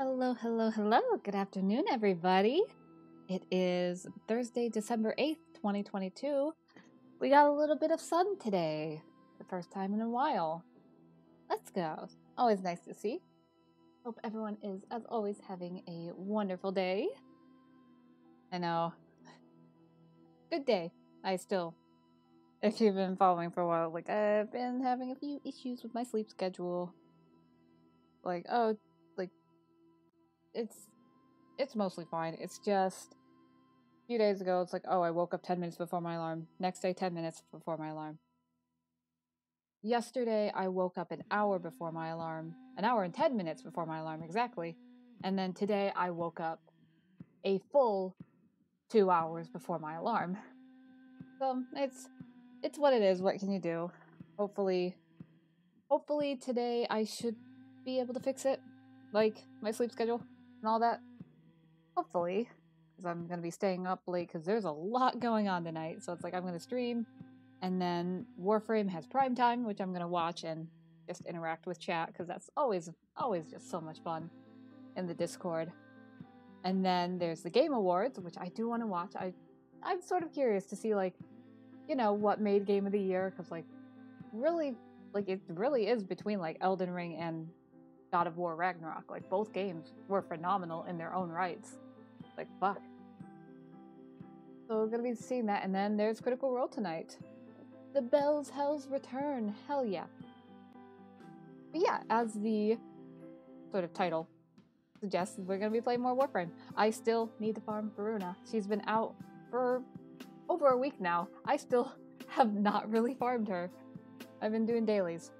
Hello, hello, hello. Good afternoon, everybody. It is Thursday, December 8th, 2022. We got a little bit of sun today. The first time in a while. Let's go. Always nice to see. Hope everyone is, as always, having a wonderful day. I know. Good day. I still, if you've been following for a while, like, I've been having a few issues with my sleep schedule. Like, oh, it's, it's mostly fine. It's just, a few days ago, it's like, oh, I woke up 10 minutes before my alarm. Next day, 10 minutes before my alarm. Yesterday, I woke up an hour before my alarm. An hour and 10 minutes before my alarm, exactly. And then today, I woke up a full two hours before my alarm. So it's it's what it is. What can you do? Hopefully, hopefully today I should be able to fix it, like my sleep schedule and all that. Hopefully, because I'm gonna be staying up late because there's a lot going on tonight. So it's like I'm gonna stream, and then Warframe has prime time, which I'm gonna watch and just interact with chat because that's always always just so much fun in the Discord. And then there's the Game Awards, which I do want to watch. I I'm sort of curious to see like, you know, what made Game of the Year because like, really, like it really is between like Elden Ring and God of War Ragnarok. Like both games were phenomenal in their own rights. Like fuck. So we're gonna be seeing that, and then there's Critical Role tonight. The Bells Hells Return. Hell yeah. But yeah, as the sort of title suggests, we're gonna be playing more Warframe. I still need to farm Voruna. She's been out for over a week now. I still have not really farmed her. I've been doing dailies.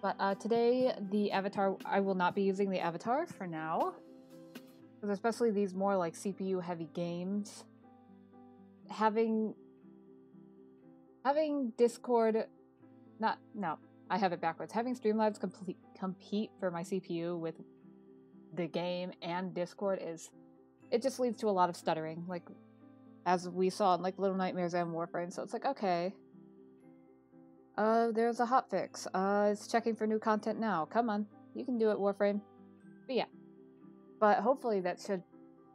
But uh, today, the avatar, I will not be using the avatar for now. Because especially these more like CPU heavy games, having having Discord, not no, I have it backwards. Having Streamlabs complete compete for my CPU with the game and Discord is it just leads to a lot of stuttering. Like as we saw in like Little Nightmares and Warframe. So it's like, okay. Uh, there's a hotfix. Uh, it's checking for new content now. Come on. You can do it, Warframe. But yeah. But hopefully that should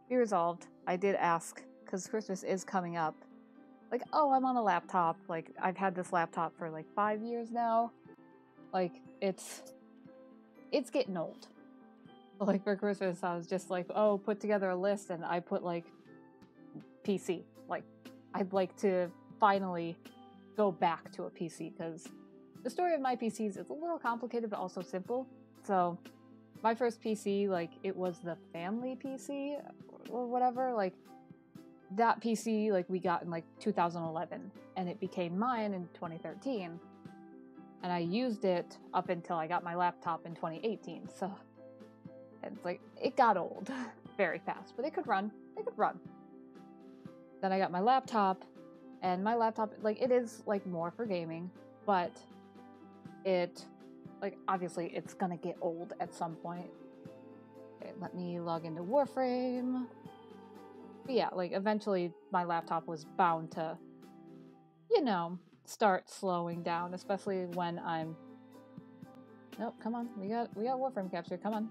be resolved. I did ask, because Christmas is coming up. Like, oh, I'm on a laptop. Like, I've had this laptop for like five years now. Like, it's it's getting old. Like for Christmas, I was just like, oh, put together a list, and I put like PC. Like, I'd like to finally go back to a PC because the story of my PCs is a little complicated but also simple. So, my first PC, like, it was the family PC or whatever. Like, that PC, like, we got in like 2011 and it became mine in 2013. And I used it up until I got my laptop in 2018. So, it's like, it got old very fast, but it could run. It could run. Then I got my laptop, and my laptop, like, it is, like, more for gaming, but it, like, obviously it's gonna get old at some point. Okay, let me log into Warframe. But yeah, like, eventually my laptop was bound to, you know, start slowing down, especially when I'm. Nope, come on. We got we got Warframe capture. Come on.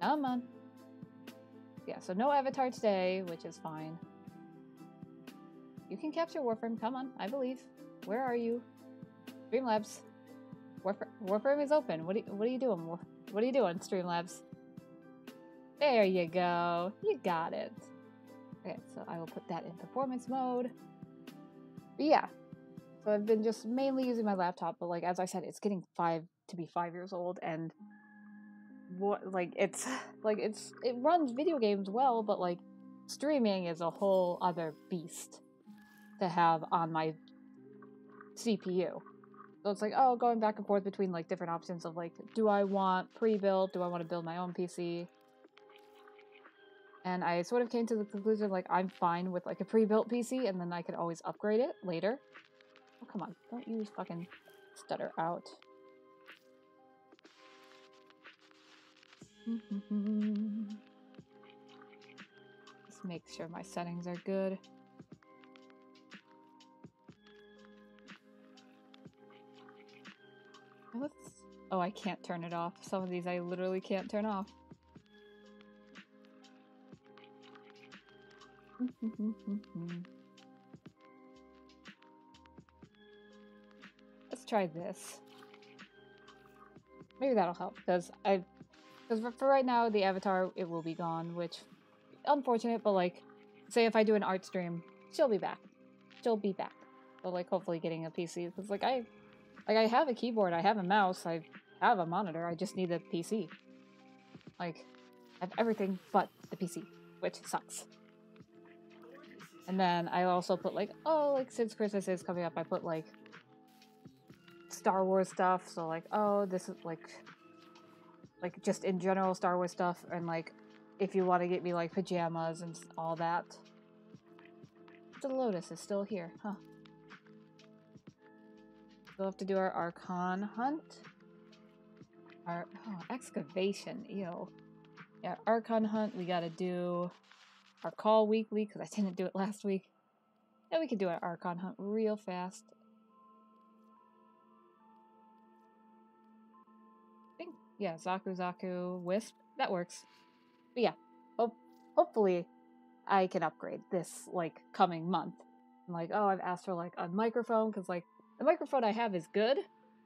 Come on yeah, so no avatar today, which is fine. You can capture Warframe. Come on, I believe. Where are you? Streamlabs. Warframe, Warframe is open. What are, what are you doing? What are you doing, Streamlabs? There you go. You got it. Okay, so I will put that in performance mode. But yeah, so I've been just mainly using my laptop, but like as I said, it's getting five to be five years old, and what like it's like it's it runs video games well, but like streaming is a whole other beast to have on my CPU. So it's like, oh, going back and forth between like different options of like, do I want pre-built? Do I want to build my own PC? And I sort of came to the conclusion like I'm fine with like a pre-built PC, and then I could always upgrade it later. Oh come on, don't use fucking stutter out. Just make sure my settings are good. Let's Oh, I can't turn it off. Some of these I literally can't turn off. Let's try this. Maybe that'll help because I, because for, for right now the avatar it will be gone, which unfortunate, but like, say if I do an art stream, she'll be back. She'll be back. But like, hopefully getting a PC because like I, like I have a keyboard, I have a mouse, I have a monitor. I just need a PC. Like, I have everything but the PC, which sucks. And then I also put like, oh, like since Christmas is coming up, I put like Star Wars stuff. So like, oh, this is like, like just in general Star Wars stuff, and like, if you want to get me like pajamas and all that. The Lotus is still here, huh? We'll have to do our Archon hunt. Our oh, excavation, ew. Yeah, Archon hunt. We gotta do our call weekly because I didn't do it last week. Yeah, we can do our Archon hunt real fast. I think, yeah, Zaku Zaku Wisp. That works. But yeah, ho hopefully I can upgrade this like coming month. I'm like, oh, I've asked for like a microphone because like the microphone I have is good,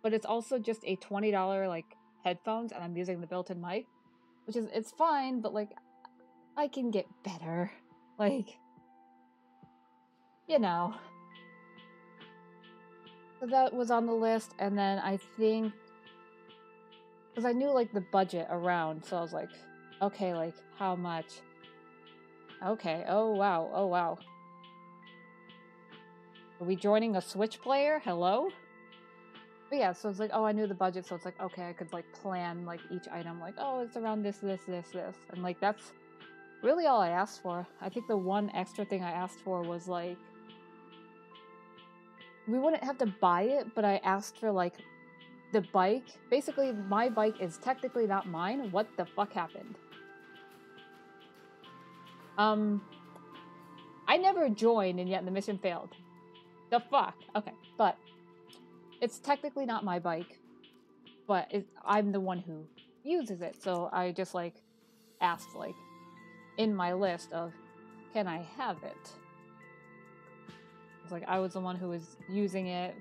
but it's also just a twenty dollar like headphones, and I'm using the built-in mic, which is it's fine, but like I can get better. Like, you know. So that was on the list, and then I think because I knew like the budget around, so I was like, okay, like how much? Okay. Oh wow. Oh wow. Are we joining a Switch player? Hello? But yeah, so it's like, oh, I knew the budget, so it's like, okay, I could like plan like each item, like, oh, it's around this, this, this, this. And like that's really all I asked for. I think the one extra thing I asked for was like we wouldn't have to buy it, but I asked for like the bike. Basically, my bike is technically not mine. What the fuck happened? Um, I never joined and yet the mission failed. The fuck? Okay, but it's technically not my bike, but it, I'm the one who uses it. So I just like asked like in my list of, can I have it? It's like I was the one who was using it,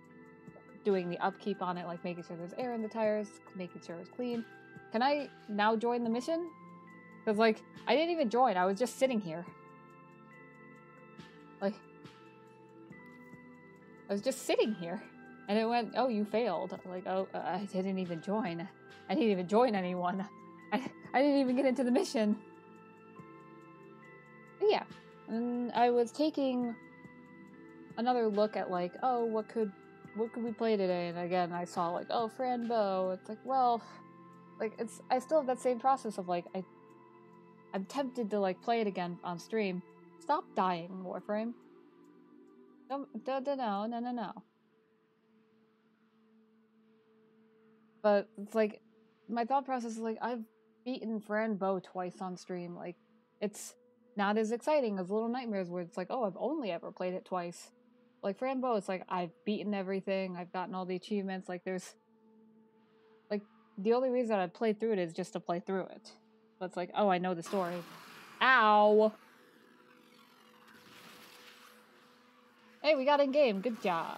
doing the upkeep on it, like making sure there's air in the tires, making sure it's clean. Can I now join the mission? Because, like, I didn't even join. I was just sitting here. I was just sitting here. And it went, oh, you failed. Like, oh, uh, I didn't even join. I didn't even join anyone. I, I didn't even get into the mission. But yeah. And I was taking another look at, like, oh, what could what could we play today? And again, I saw, like, oh, Fran Bow. It's like, well, like, it's, I still have that same process of, like, I I'm tempted to like play it again on stream. Stop dying, Warframe. No, no, no, no, no, no. But it's like, my thought process is like, I've beaten Fran Bow twice on stream. Like, it's not as exciting as Little Nightmares, where it's like, oh, I've only ever played it twice. Like Fran Bow, it's like I've beaten everything. I've gotten all the achievements. Like, there's like the only reason I played through it is just to play through it. But it's like, oh, I know the story. Ow! Hey, we got in game. Good job.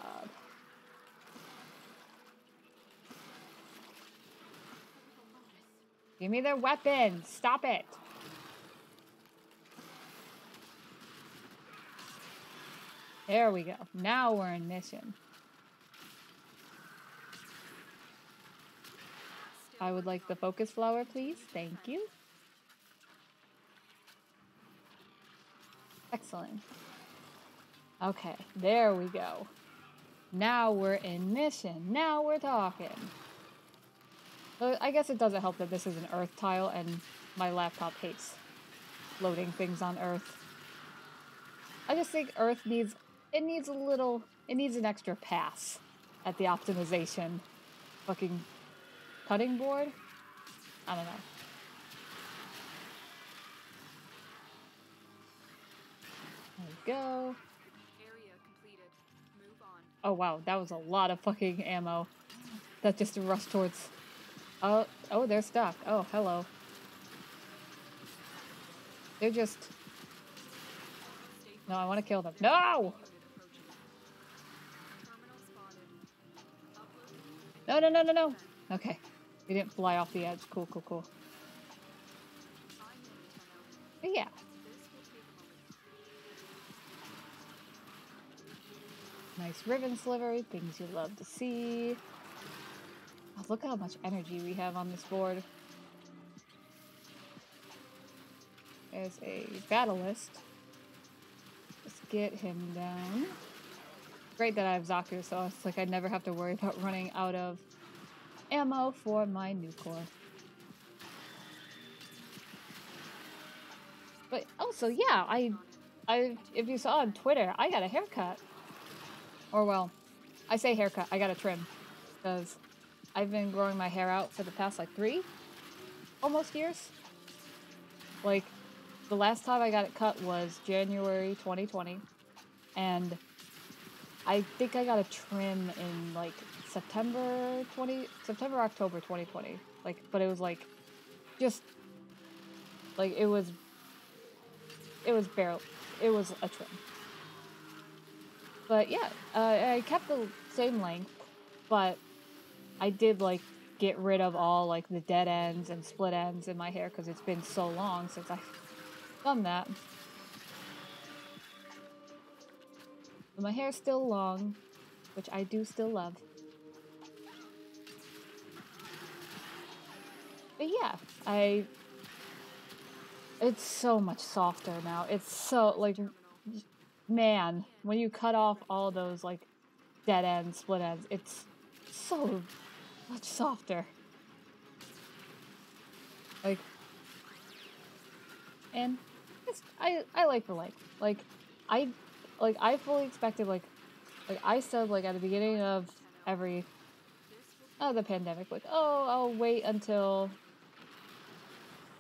Give me their weapon. Stop it. There we go. Now we're in mission. I would like the focus flower, please. Thank you. Excellent. Okay, there we go. Now we're in mission. Now we're talking. Uh, I guess it doesn't help that this is an Earth tile and my laptop hates loading things on Earth. I just think Earth needs, it needs a little, it needs an extra pass at the optimization. Fucking cutting board? I don't know. There we go. Oh wow, that was a lot of fucking ammo. That just rushed towards Oh, oh, they're stuck. Oh, hello. They're just... No, I want to kill them. No! No, no, no, no, no. Okay. We didn't fly off the edge. Cool, cool, cool. Yeah. Nice riven sliver, things you love to see. Oh, look how much energy we have on this board. There's a Battalyst. Let's get him down. Great that I have Zaku, so it's like I never have to worry about running out of ammo for my Nukor. But also, yeah, I, I, if you saw on Twitter, I got a haircut. Or well, I say haircut, I got a trim. Because I've been growing my hair out for the past like three, almost years. Like, the last time I got it cut was January 2020. And I think I got a trim in like September 20, September, October 2020. Like, but it was like, just, like, it was, it was barely, it was a trim. But yeah, uh, I kept the same length, but I did like get rid of all like the dead ends and split ends in my hair because it's been so long since I've done that. But my hair's still long, which I do still love. But yeah, I... It's so much softer now. It's so, like, man, when you cut off all those like dead ends, split ends, it's so much softer. Like, and it's, I I like the length. Like, I like I fully expected like like I said like at the beginning of every oh the pandemic like oh I'll wait until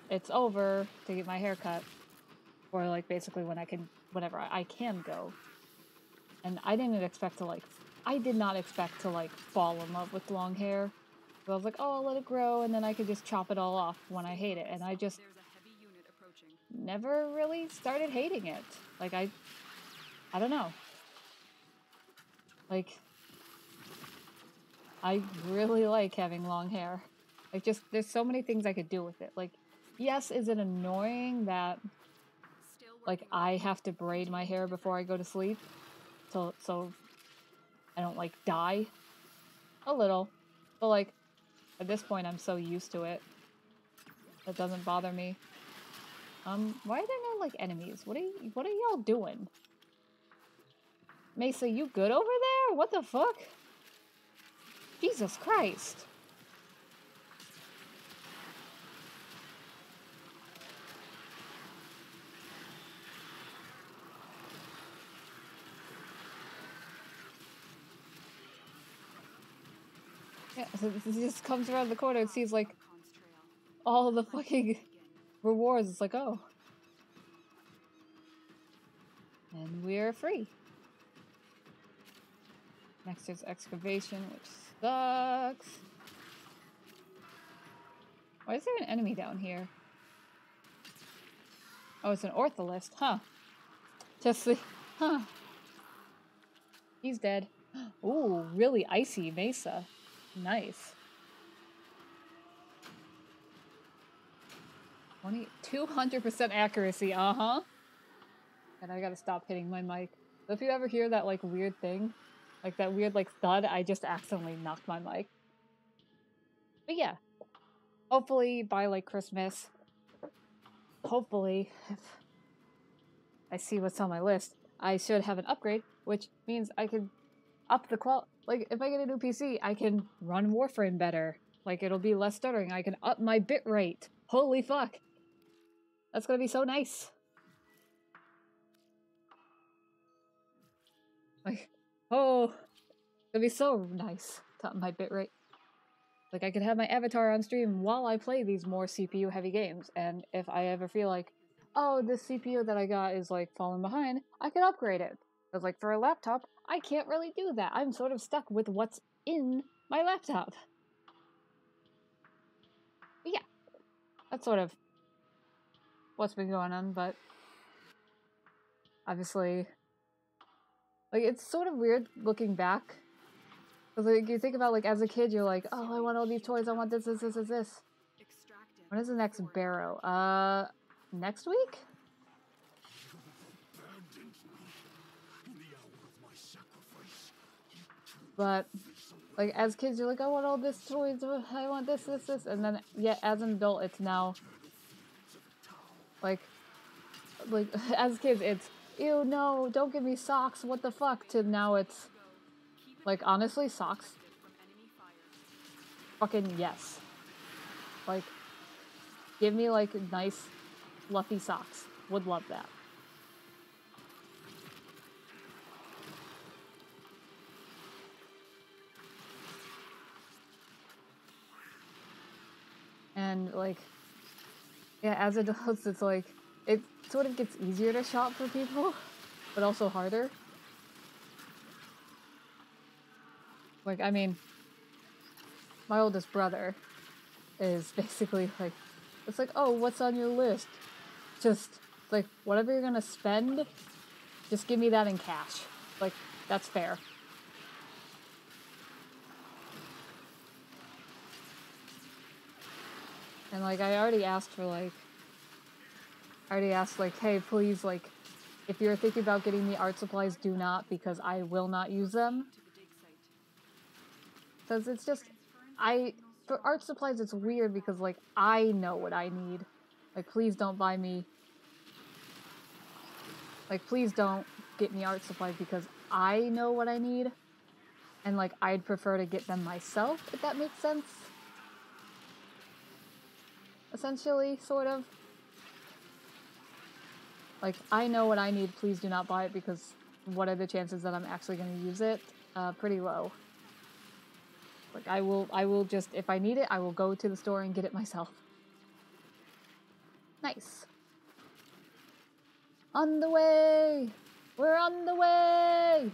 it's over to get my hair cut or like basically when I can whenever I can go. And I didn't expect to like, I did not expect to like fall in love with long hair. So I was like, oh, I'll let it grow and then I could just chop it all off when I hate it. And I just never really started hating it. Like I, I don't know. Like, I really like having long hair. Like just, there's so many things I could do with it. Like, yes, is it annoying that like I have to braid my hair before I go to sleep, so so I don't like die. A little, but like at this point I'm so used to it. It doesn't bother me. Um, why are there no like enemies? What are you, what are y'all doing? Mesa, you good over there? What the fuck? Jesus Christ. He just comes around the corner and sees like all the fucking rewards. It's like, oh. And we're free. Next is excavation, which sucks. Why is there an enemy down here? Oh, it's an ortholyst, huh? Just the, huh? He's dead. Ooh, really icy mesa. Nice. 20, 200% accuracy, uh-huh. And I gotta stop hitting my mic. If you ever hear that, like, weird thing, like that weird, like, thud, I just accidentally knocked my mic. But yeah. Hopefully, by, like, Christmas, hopefully, if I see what's on my list, I should have an upgrade, which means I could up the qual like if I get a new PC, I can run Warframe better. Like it'll be less stuttering. I can up my bit rate. Holy fuck. That's gonna be so nice. Like, oh, it'll be so nice to up my bit rate. Like I could have my avatar on stream while I play these more CPU heavy games, and if I ever feel like, oh, this CPU that I got is like falling behind, I can upgrade it. Because like for a laptop, I can't really do that. I'm sort of stuck with what's in my laptop. yeah, that's sort of what's been going on, but obviously, like, it's sort of weird looking back. Like, you think about, like, as a kid, you're like, oh, I want all these toys, I want this, this, this, this, this. When is the next Baro? Uh, next week? But like as kids, you're like, I want all this toys, I want this, this, this, and then yeah, as an adult, it's now like, like as kids, it's ew, no, don't give me socks, what the fuck? To now, it's like honestly, socks. Fucking yes. Like, give me like nice, fluffy socks. Would love that. And like yeah as adults it's like it sort of gets easier to shop for people but also harder. Like i mean my oldest brother is basically like it's like oh what's on your list? Just like whatever you're gonna spend just give me that in cash. Like that's fair And like I already asked for like I already asked like, hey, please like if you're thinking about getting me art supplies, do not because I will not use them. Because it's just I for art supplies it's weird because like I know what I need. Like please don't buy me like please don't get me art supplies because I know what I need. And like I'd prefer to get them myself, if that makes sense essentially, sort of. Like, I know what I need, please do not buy it because what are the chances that I'm actually going to use it? Uh, pretty low. Like, I will, I will just, if I need it, I will go to the store and get it myself. Nice. On the way! We're on the way!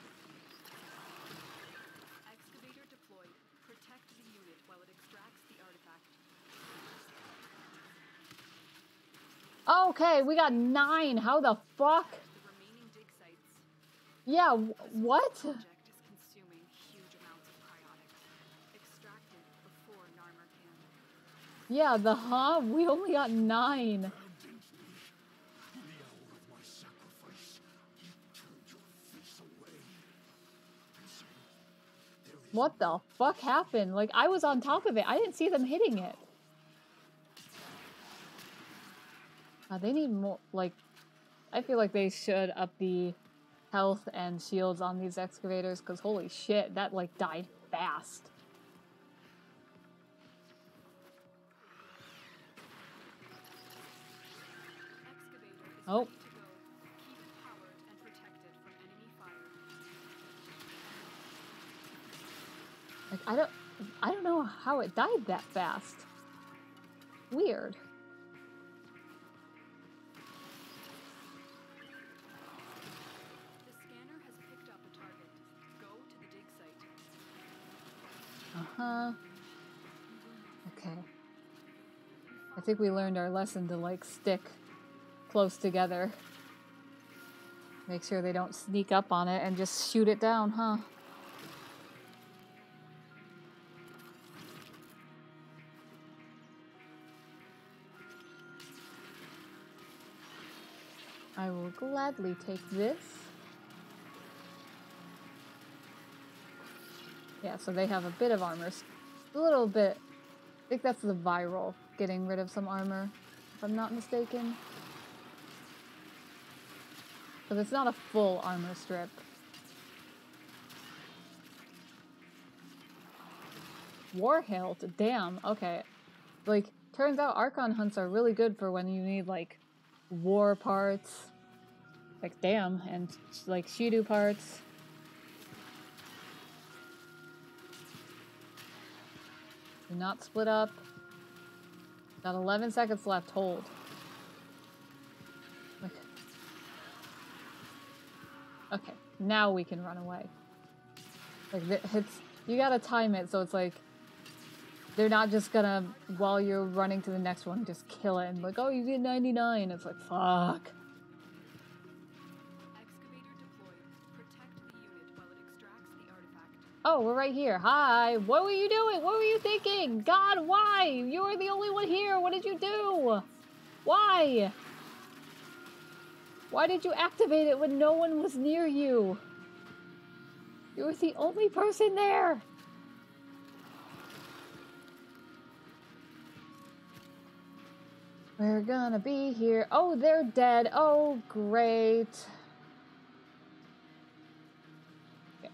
Okay, we got nine. How the fuck? Yeah, what? Yeah, the huh? We only got nine. What the fuck happened? Like, I was on top of it. I didn't see them hitting it. Uh, they need more, like, I feel like they should up the health and shields on these excavators, because holy shit, that, like, died fast. Oh. Like, I don't, I don't know how it died that fast. Weird. Uh-huh. Okay. I think we learned our lesson to, like, stick close together. Make sure they don't sneak up on it and just shoot it down, huh? I will gladly take this. Yeah, so they have a bit of armor. A little bit. I think that's the viral, getting rid of some armor, if I'm not mistaken. Because it's not a full armor strip. War hilt, damn, okay. Like, turns out Archon hunts are really good for when you need, like, war parts. Like, damn, and, like, Shedu parts. Do not split up. Got 11 seconds left. Hold. Okay. Okay. Now we can run away. Like, it's... You gotta time it so it's like... They're not just gonna, while you're running to the next one, just kill it and like, oh, you get 99. It's like, fuck. Oh, we're right here. Hi. What were you doing? What were you thinking? God, why? You were the only one here. What did you do? Why? Why did you activate it when no one was near you? You were the only person there. We're gonna be here. Oh, they're dead. Oh, great.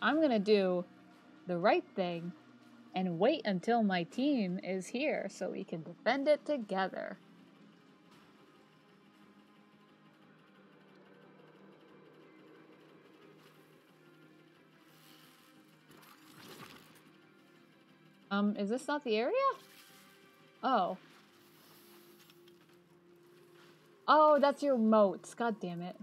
I'm gonna do the right thing and wait until my team is here so we can defend it together. Um, is this not the area? Oh. Oh, that's your moats. God damn it.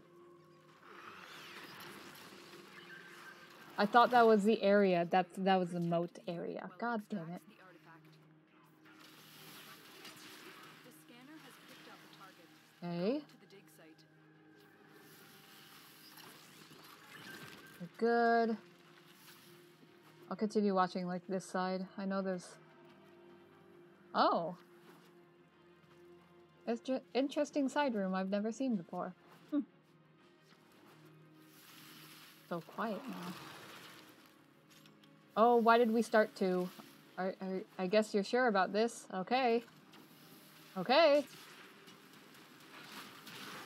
I thought that was the area. That that was the moat area. God damn it. Okay. Good. I'll continue watching like this side. I know there's... Oh. It's just interesting side room I've never seen before. Hmm. So quiet now. Oh, why did we start to? I, I, guess you're sure about this. Okay. Okay.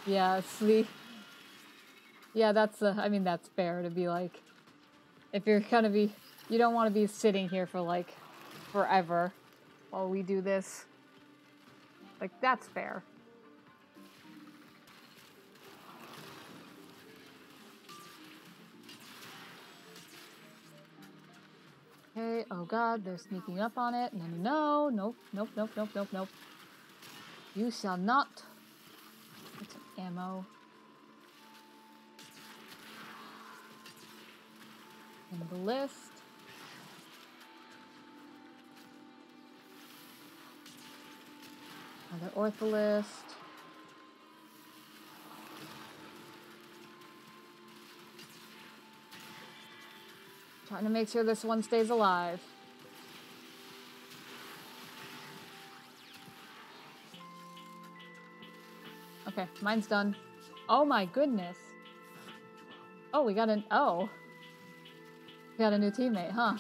Yeah, see. Yeah, that's, uh, I mean, that's fair to be like, if you're gonna be, you don't want to be sitting here for like forever while we do this. Like, that's fair. Okay, oh god, they're sneaking up on it. No, no, no, nope, nope, nope, nope, nope, nope. You shall not. Some ammo. In the list. Another ortholyst. Trying to make sure this one stays alive. Okay, mine's done. Oh my goodness. Oh, we got an- oh. We got a new teammate, huh?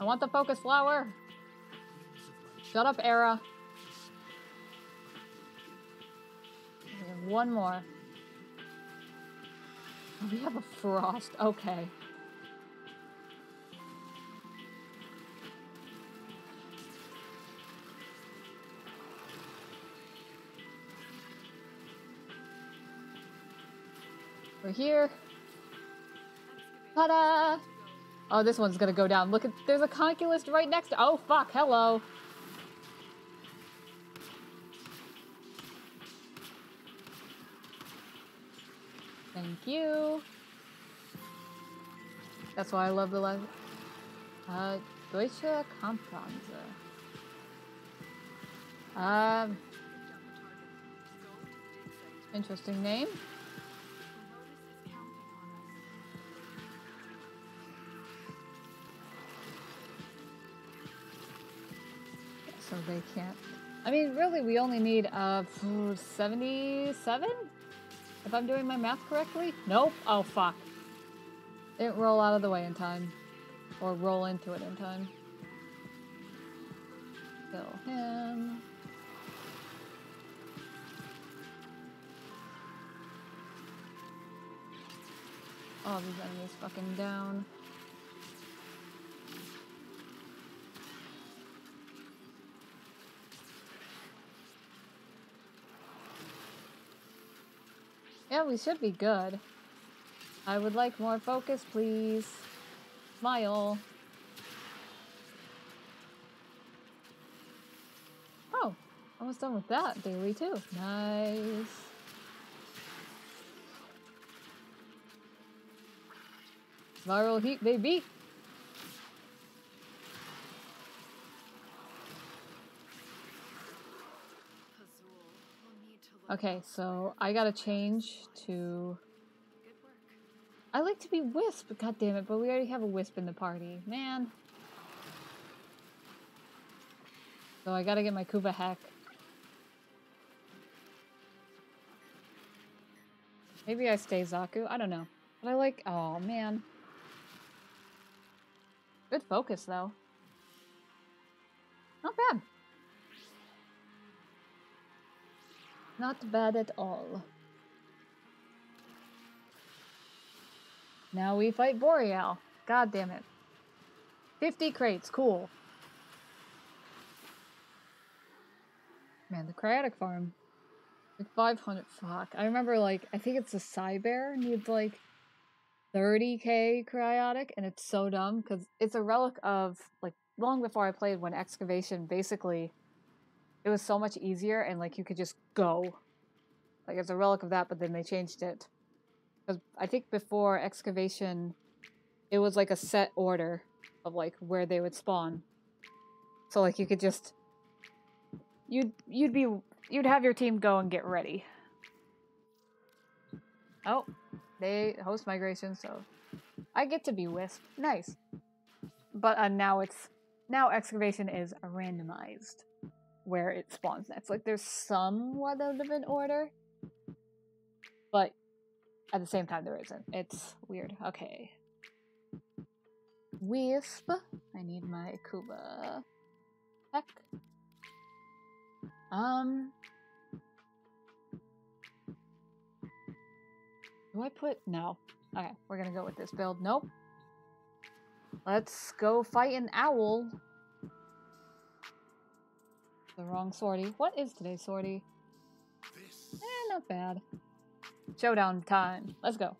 I want the focus flower. Shut up, Era. One more. We have a frost. Okay. We're here. Ta-da! Oh, this one's gonna go down. Look at- there's a conculyst right next to- Oh, fuck, hello! You. That's why I love the last. Uh, Deutsche Kampfpanzer. Um. Interesting name. So they can't. I mean, really, we only need uh 77? If I'm doing my math correctly? Nope. Oh, fuck. Didn't roll out of the way in time. Or roll into it in time. Kill him. All these enemies fucking down. Yeah, we should be good. I would like more focus, please. Smile. Oh, almost done with that daily too. Nice. Viral heat, baby. Okay, so I gotta change to... I like to be Wisp, god damn it, but we already have a Wisp in the party. Man. So I gotta get my Kuva Hek. Maybe I stay Zaku, I don't know. But I like, oh man. Good focus though. Not bad. Not bad at all. Now we fight Boreal. God damn it. 50 crates, cool. Man, the cryotic farm. Like 500, fuck. I remember like, I think it's a Cyber needs like 30k cryotic and it's so dumb because it's a relic of like long before I played when excavation basically it was so much easier and like you could just go. Like it's a relic of that, but then they changed it. Because I think before excavation, it was like a set order of like where they would spawn. So like you could just you'd you'd be you'd have your team go and get ready. Oh, they host migration, so I get to be Wisp. Nice. But uh, now it's now excavation is randomized where it spawns next. Like there's somewhat of an order, but at the same time there isn't. It's weird. Okay. Wisp. I need my Kuva. Hek. Um. Do I put no? Okay, we're gonna go with this build. Nope. Let's go fight an owl. The wrong sortie. What is today's sortie? Eh, not bad. Showdown time. Let's go.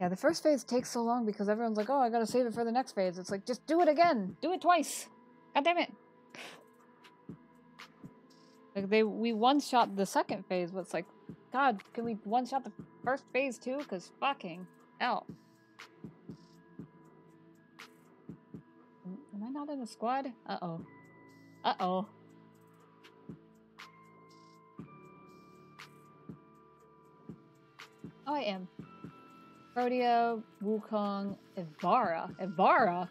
Yeah, the first phase takes so long because everyone's like, oh, I gotta save it for the next phase. It's like, just do it again. Do it twice. God damn it. Like, they, we one-shot the second phase, but it's like, God, can we one-shot the first phase too? Because fucking hell. Am I not in the squad? Uh-oh. Uh-oh. Oh, I am. Protea, Wukong, Ivara. Ivara?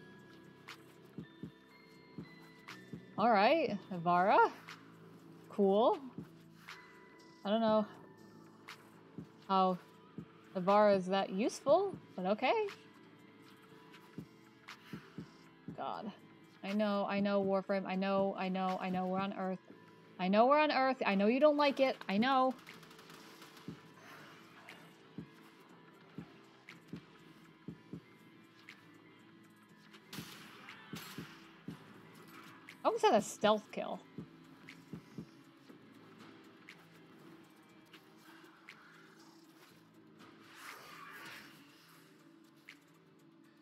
Alright, Ivara. Cool. I don't know how Ivara is that useful, but okay. God. I know, I know, Warframe. I know, I know, I know we're on Earth. I know we're on Earth. I know you don't like it. I know. I almost had a stealth kill.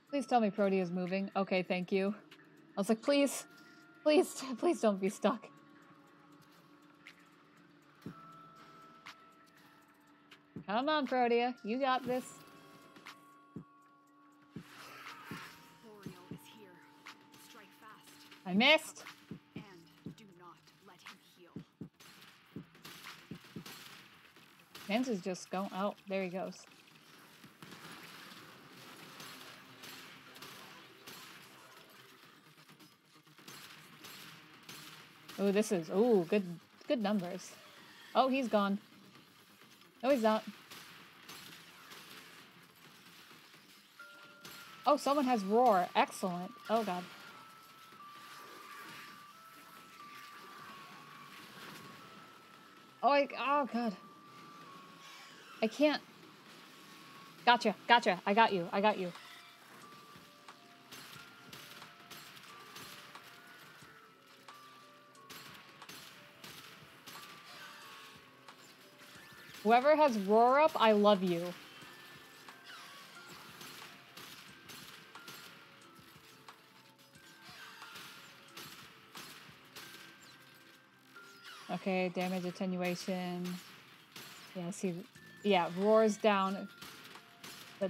Please tell me Protea is moving. Okay, thank you. I was like, please, please, please don't be stuck. Come on, Protea. You got this. I missed. And do not let him heal. Mans is just going. Oh, there he goes. Oh, this is oh good good numbers. Oh, he's gone. No, he's not. Oh, someone has roar. Excellent. Oh god. Oh, I, oh god. I can't. Gotcha, gotcha. I got you. I got you. Whoever has roar up, I love you. Okay, damage attenuation. Yeah, see, yeah, roars down, but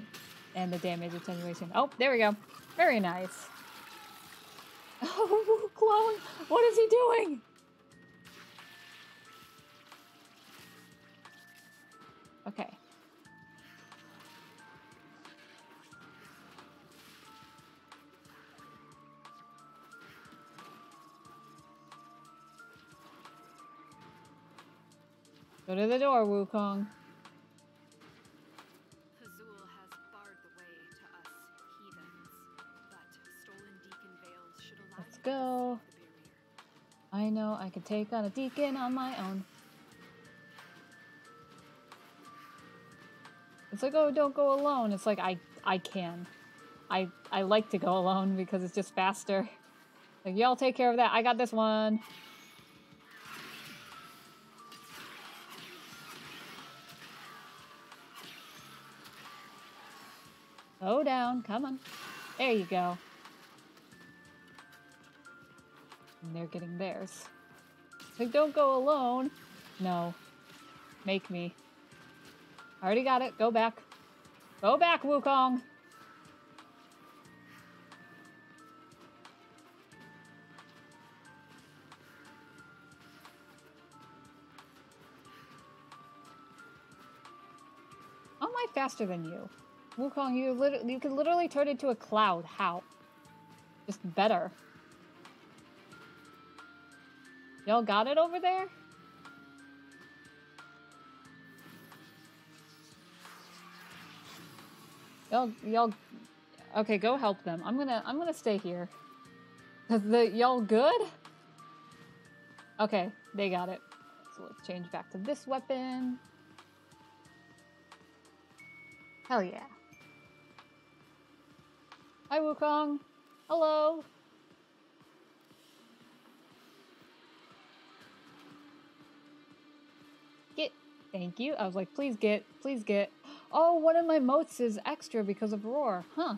and the damage attenuation. Oh, there we go. Very nice. Oh, clone! What is he doing? Go to the door, Wukong. Hazul has barred the way to us heathens, but stolen deacon veils should allow Let's go. pass the barrier. I know I can take on a deacon on my own. It's like, oh, don't go alone. It's like I I can. I I like to go alone because it's just faster. Like y'all take care of that. I got this one. Slow down. Come on. There you go. And they're getting theirs. Like, don't go alone. No. Make me. Already got it. Go back. Go back, Wukong. Am I faster than you? Wukong, you lit- you can literally turn into a cloud. How? Just better. Y'all got it over there? Y'all, y'all, okay, go help them. I'm gonna, I'm gonna stay here. The y'all good? Okay, they got it. So let's change back to this weapon. Hell yeah. Hi, Wukong. Hello. Get. Thank you. I was like, please get, please get. Oh, one of my motes is extra because of Roar. Huh.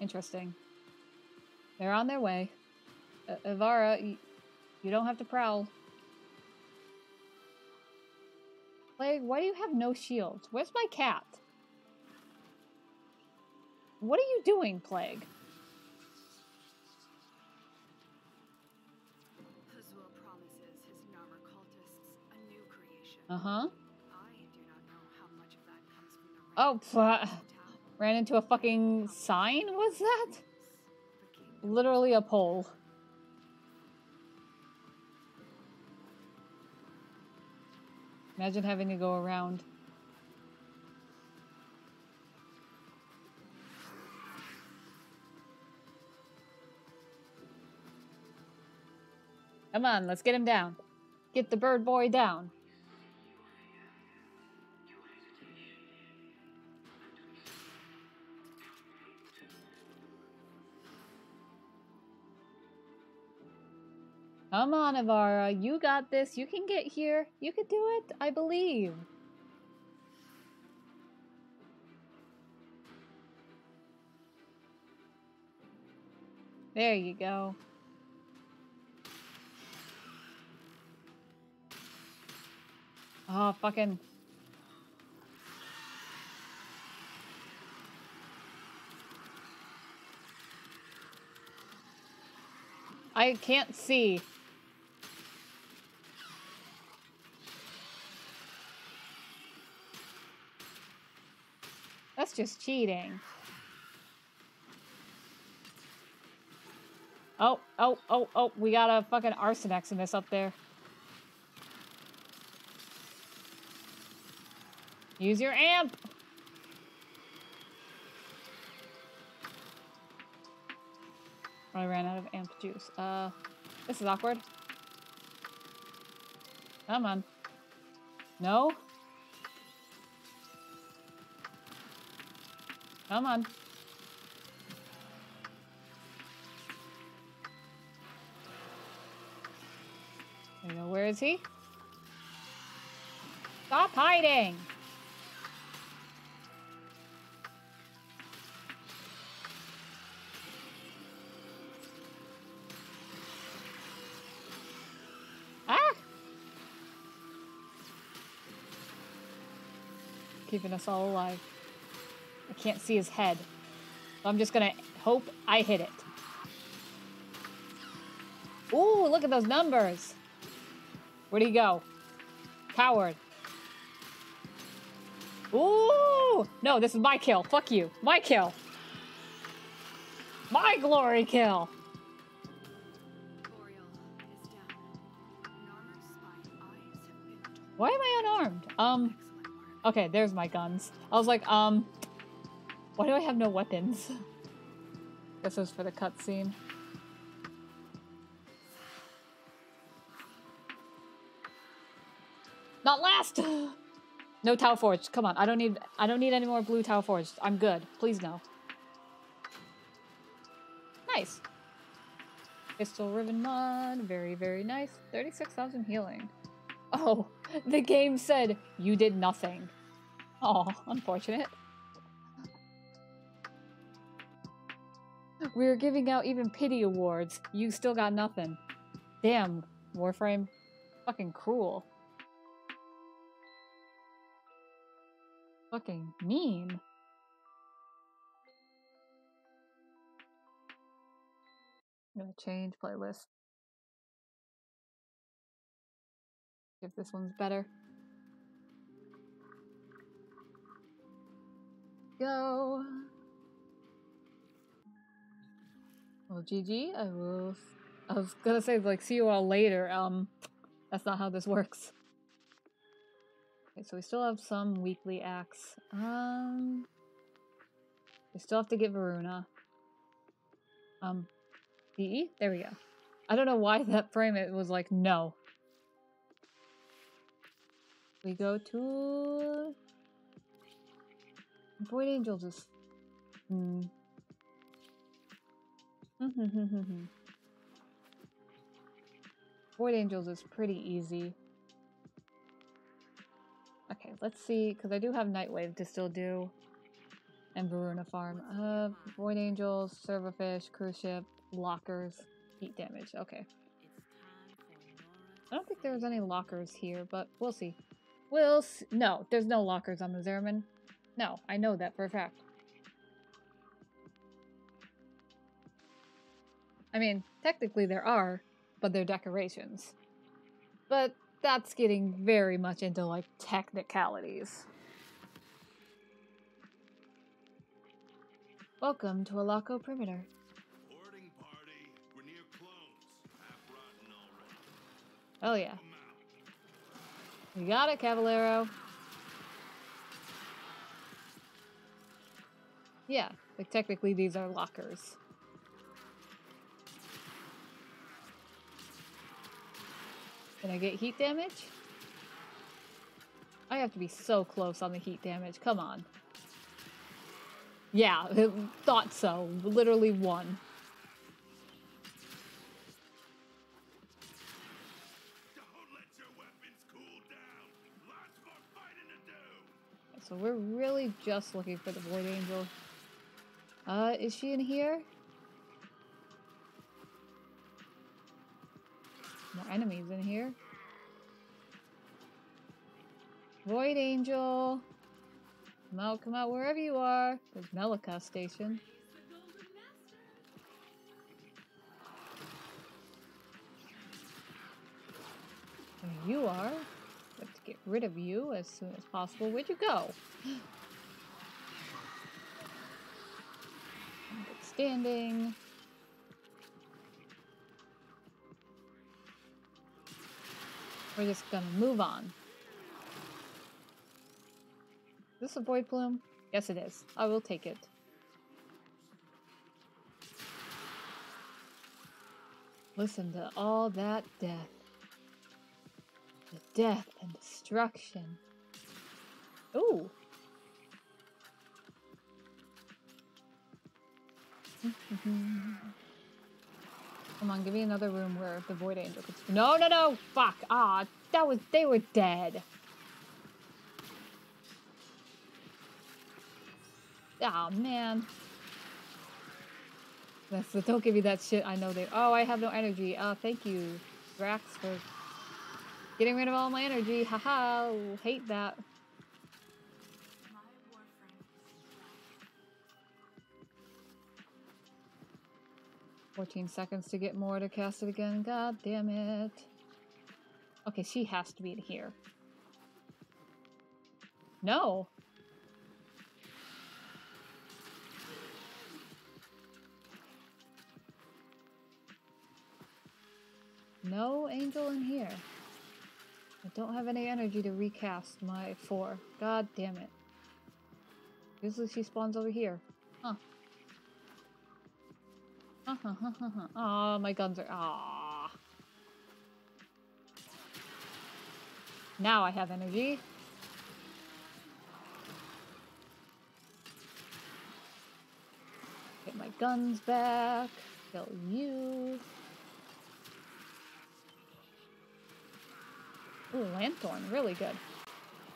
Interesting. They're on their way. Uh, Ivara, you, you don't have to prowl. Plague, why do you have no shields? Where's my cat? How much of that comes from the Oh, rain pff, of the town. ran into a fucking sign? Was that? Literally a pole. Imagine having to go around. Come on, let's get him down. Get the bird boy down. Come on, Ivara. You got this. You can get here. You can do it. I believe. There you go. Oh, fucking. I can't see. That's just cheating. Oh, oh, oh, oh, we got a fucking Arsenex in this up there. Use your amp! I ran out of amp juice. Uh, this is awkward. Come on. No? Come on. You. Where is he? Stop hiding! Keeping us all alive. I can't see his head. So I'm just gonna hope I hit it. Ooh, look at those numbers. Where'd he go? Coward. Ooh! No, this is my kill. Fuck you. My kill. My glory kill. Why am I unarmed? Um. Okay, there's my guns. I was like, um, why do I have no weapons? This is for the cutscene. Not last! no Tau Forge. Come on, I don't need I don't need any more blue Tau Forge. I'm good. Please no. Nice. Pistol Riven Mod. Very, very nice. 36,000 healing. Oh, the game said you did nothing. Oh, unfortunate. We're giving out even pity awards. You still got nothing. Damn, Warframe. Fucking cruel. Fucking mean. I'm gonna change playlist. If this one's better. Go. Well, GG. I will. I was gonna say like see you all later. Um, that's not how this works. Okay, so we still have some weekly acts. Um, we still have to get Voruna. Um, DE? There we go. I don't know why that frame it was like no. We go to Void Angels is hmm. Void Angels is pretty easy. Okay, let's see, because I do have Nightwave to still do. And Voruna Farm. Uh, Void Angels, Serverfish, Cruise Ship, Lockers, Heat Damage. Okay. I don't think there's any lockers here, but we'll see. We'll s No, there's no lockers on the Zariman. No, I know that for a fact. I mean, technically there are, but they're decorations. But that's getting very much into like technicalities. Welcome to Halako Perimeter. Boarding party. You got it, Cavalero. Yeah, like technically these are lockers. Can I get heat damage? I have to be so close on the heat damage. Come on. Yeah, thought so. Literally one. So we're really just looking for the Void Angel. Uh, is she in here? More enemies in here. Void Angel. Come out, come out, wherever you are. There's Melika Station. There you are. Get rid of you as soon as possible. Where'd you go? Standing. We're just gonna move on. Is this a void plume? Yes, it is. I will take it. Listen to all that death. The death and destruction. Ooh. Come on, give me another room where the Void Angel could. No, no, no! Fuck! Ah, that was. They were dead. Ah, man. That's don't give me that shit. I know they. Oh, I have no energy. Uh, thank you, Thrax, for getting rid of all my energy. Haha, hate that. 14 seconds to get more to cast it again. God damn it. Okay, she has to be in here. No. No angel in here. I don't have any energy to recast my four. God damn it. Usually she spawns over here. Huh. Uh. Aw, my guns are. Ah. Now I have energy. Get my guns back. Kill you. Ooh, Lanthorn, really good.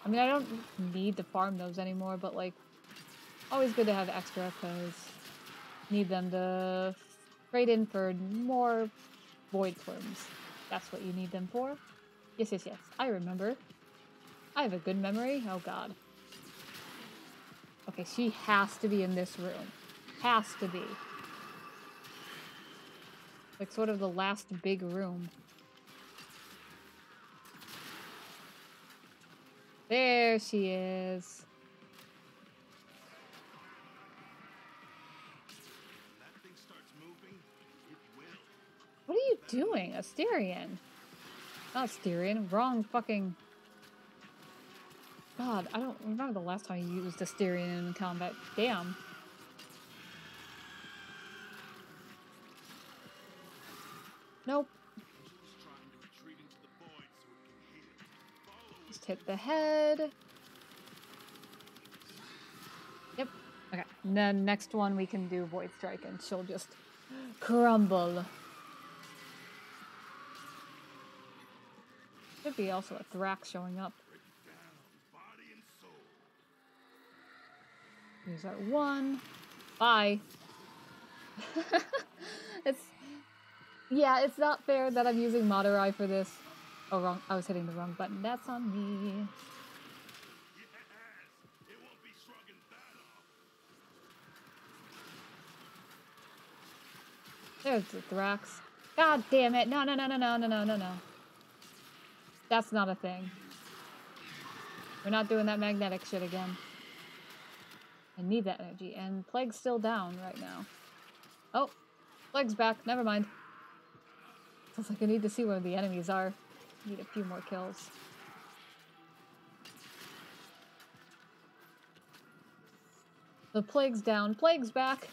I mean, I don't need to farm those anymore, but like, always good to have extra because need them to trade in for more void plumes. That's what you need them for. Yes, yes, yes. I remember. I have a good memory. Oh god. Okay, she has to be in this room. Has to be. Like sort of the last big room. There she is. What are you doing? Asterion. Not. Wrong fucking... God, I don't remember the last time you used Asterion in combat. Damn. Nope. Hit the head. Yep. Okay. And then next one we can do Void Strike and she'll just crumble. Could be also a Thrax showing up. Here's our one. Bye. it's yeah, it's not fair that I'm using Madurai for this. Oh, wrong. I was hitting the wrong button. That's on me. There's the Thrax. God damn it. No, no, no, no, no, no, no, no, no. That's not a thing. We're not doing that magnetic shit again. I need that energy. And Plague's still down right now. Oh, Plague's back. Never mind. Sounds like I need to see where the enemies are. Need a few more kills. The Plague's down. Plague's back.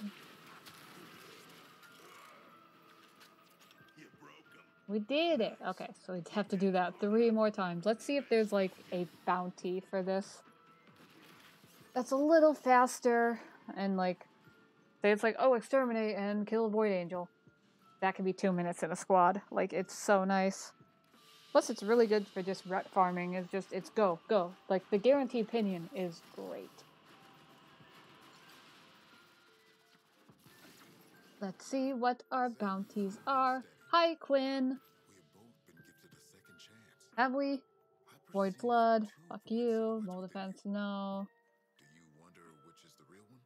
We did it. Okay, so we'd have to do that three more times. Let's see if there's like a bounty for this. That's a little faster and like say it's like, oh, exterminate and kill a void angel. That could be two minutes in a squad. Like it's so nice. Plus it's really good for just ret farming. It's just it's go, go. Like the guaranteed pinion is great. Let's see what our bounties are. Hi, Quinn. Have both been gifted a second chance. Have we? Void Flood. Fuck you. Mold defense. No. Do you wonder which is the real one?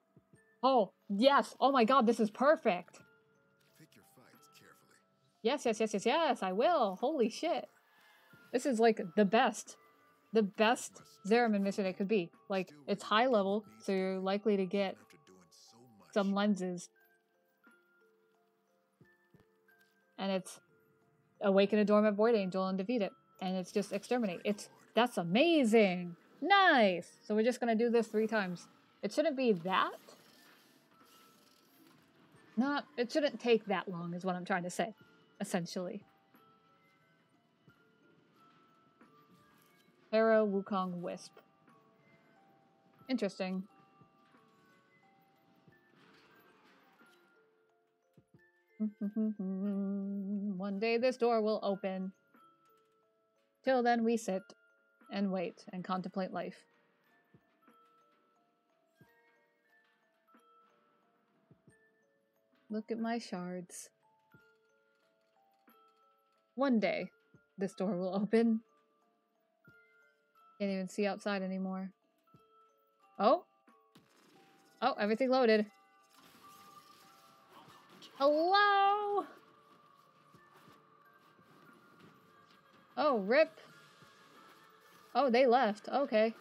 Oh, yes. Oh my god, this is perfect. Pick your fights carefully. Yes, yes, yes, yes, yes. I will. Holy shit. This is like the best. The best Zariman mission it could be. Like, it's high level, so you're likely to get some lenses. And it's awaken a dormant void angel and defeat it. And it's just exterminate. It's that's amazing. Nice. So we're just gonna do this three times. It shouldn't be that. Not it shouldn't take that long is what I'm trying to say, essentially. Hera Wukong Wisp. Interesting. One day this door will open. Till then, we sit and wait and contemplate life. Look at my shards. One day, this door will open. Can't even see outside anymore. Oh! Oh, everything loaded. Hello? Oh, rip. Oh, they left. Okay.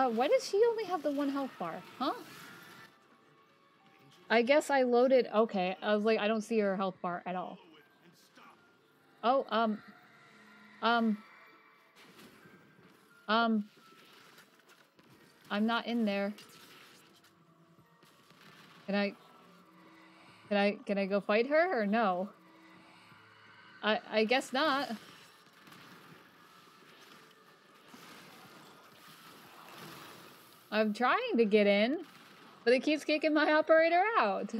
Uh, why does he only have the one health bar? Huh? I guess I loaded... Okay, I was like, I don't see her health bar at all. Oh, um... Um... Um... I'm not in there. Can I... Can I, can I go fight her, or no? I, I guess not. I'm trying to get in, but it keeps kicking my operator out.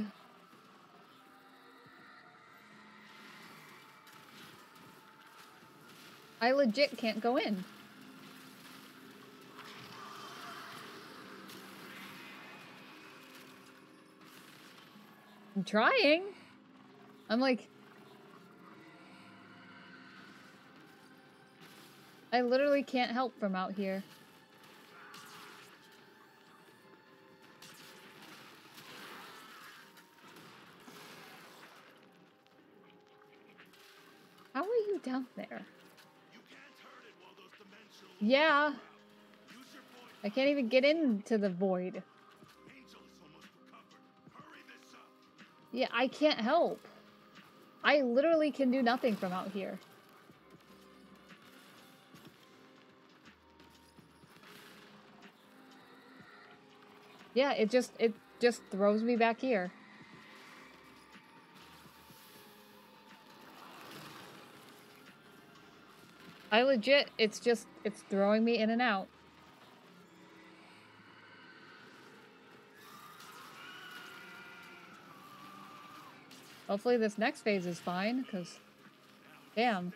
I legit can't go in. I'm trying. I'm like... I literally can't help from out here. Down there? Yeah. I can't even get into the void. Yeah, I can't help. I literally can do nothing from out here. Yeah, it just it just throws me back here. I legit, it's just, it's throwing me in and out. Hopefully this next phase is fine, because, damn.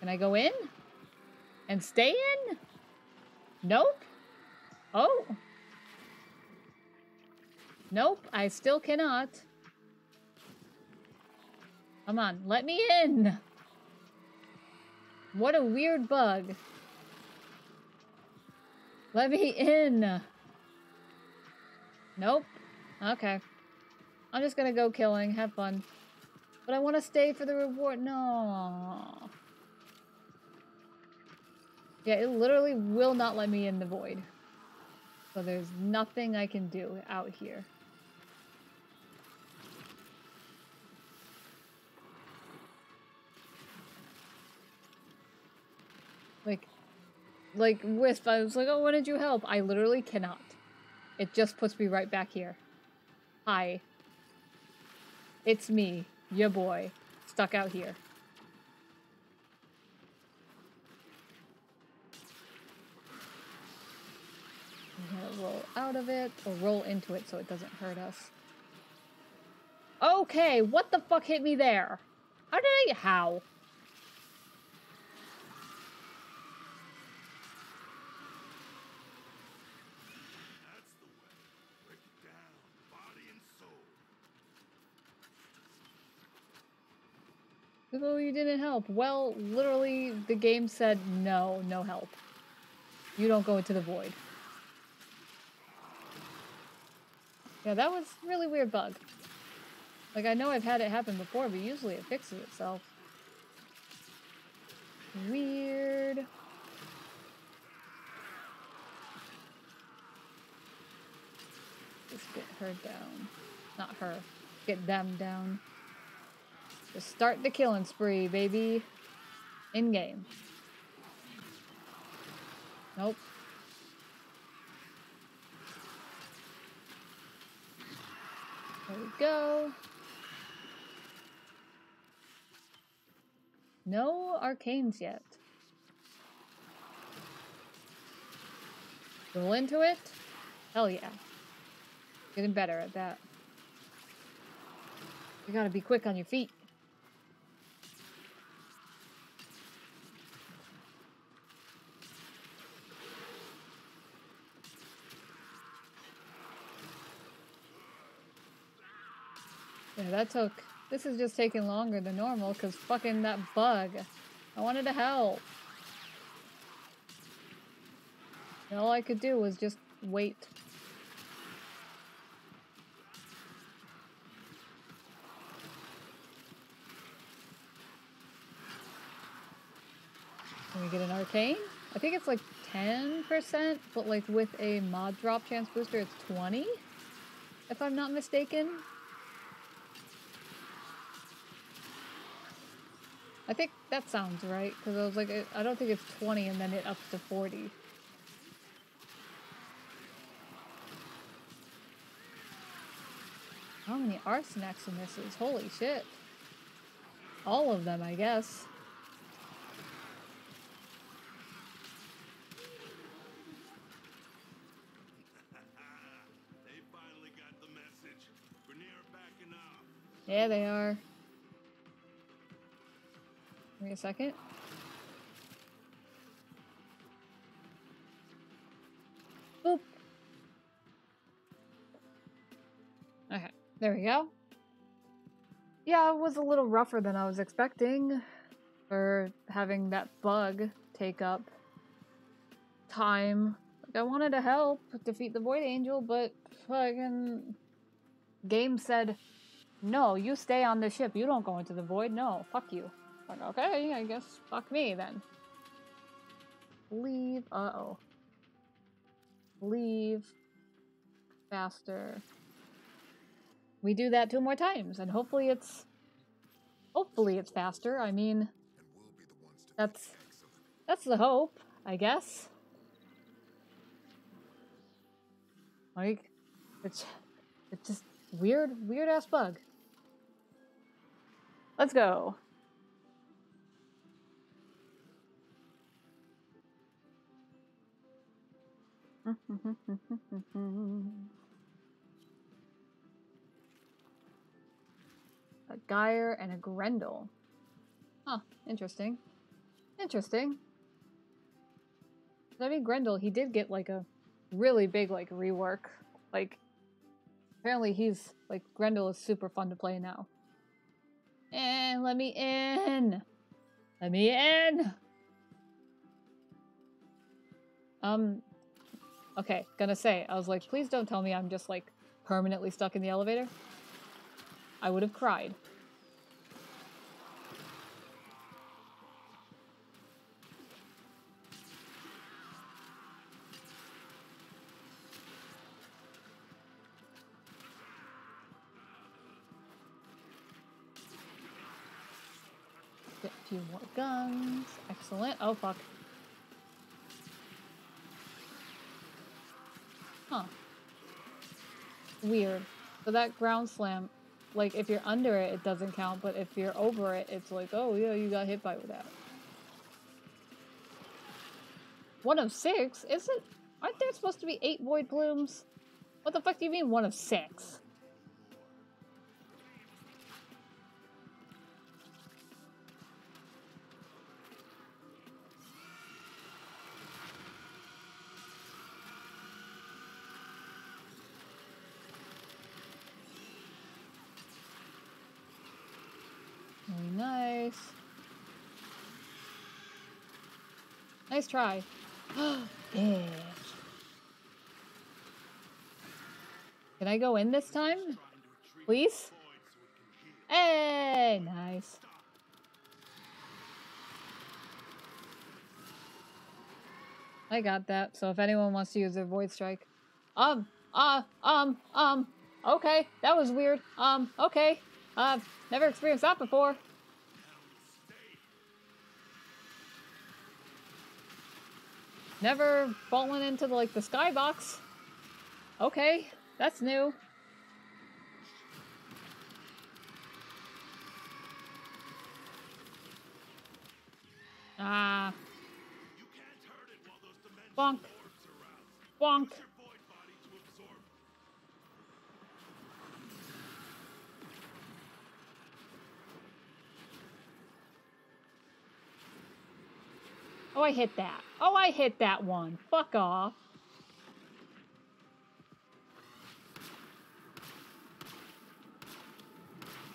Can I go in? And stay in? Nope. Oh. Nope, I still cannot. Come on, let me in. What a weird bug. Let me in. Nope. Okay. I'm just gonna go killing. Have fun. But I want to stay for the reward. No. Yeah, it literally will not let me in the void. So there's nothing I can do out here. Like Wisp, I was like, oh, when did you help? I literally cannot. It just puts me right back here. Hi. It's me, your boy, stuck out here. I'm gonna roll out of it, or roll into it so it doesn't hurt us. Okay, what the fuck hit me there? How did I- how? Oh, you didn't help. Well, literally, the game said no, no help. You don't go into the void. Yeah, that was really weird bug. Like, I know I've had it happen before, but usually it fixes itself. Weird. Just get her down. Not her. Get them down. Just start the killing spree, baby. In game. Nope. There we go. No arcanes yet. Roll into it? Hell yeah. Getting better at that. You gotta be quick on your feet. Yeah, that took... This is just taking longer than normal because fucking that bug. I wanted to help. And all I could do was just wait. Can we get an arcane? I think it's like 10%, but like with a mod drop chance booster, it's 20, if I'm not mistaken. I think that sounds right, because I was like, I- don't think it's 20 and then it ups to 40. How many Arsenics and misses? Holy shit. All of them, I guess. They finally got the message. Grineer backing off. Uh, yeah, they are. Give me a second. Boop. Okay, there we go. Yeah, it was a little rougher than I was expecting for having that bug take up time. Like, I wanted to help defeat the Void Angel, but fucking game said no, you stay on the ship. You don't go into the void. No, fuck you. Like, okay, I guess fuck me then. Leave. Uh oh. Leave. Faster. We do that two more times, and hopefully it's. Hopefully it's faster. I mean, That's- that's the hope, I guess. Like, it's it's just weird, weird ass bug. Let's go. a Gyre and a Grendel. Huh, interesting. Interesting. I mean, Grendel, he did get like a really big like rework. Like, apparently he's like Grendel is super fun to play now. And let me in. Let me in. Um. Okay, gonna say I was like, please don't tell me I'm just like permanently stuck in the elevator. I would have cried. Get a few more guns. Excellent. Oh, fuck. Huh. Weird. So that ground slam, like, if you're under it, it doesn't count, but if you're over it, it's like, oh, yeah, you got hit by that. One of six? Is it? Aren't there supposed to be eight void blooms? What the fuck do you mean one of six? Try. Can I go in this time? Please? Hey, nice. I got that. So if anyone wants to use their void strike, um, uh, um, um, okay, that was weird. Um, okay, I've never experienced that before. Never fallen into the, like the skybox. Okay, that's new. Ah, bonk, bonk. Your void body to absorb. Oh, I hit that. Oh, I hit that one. Fuck off.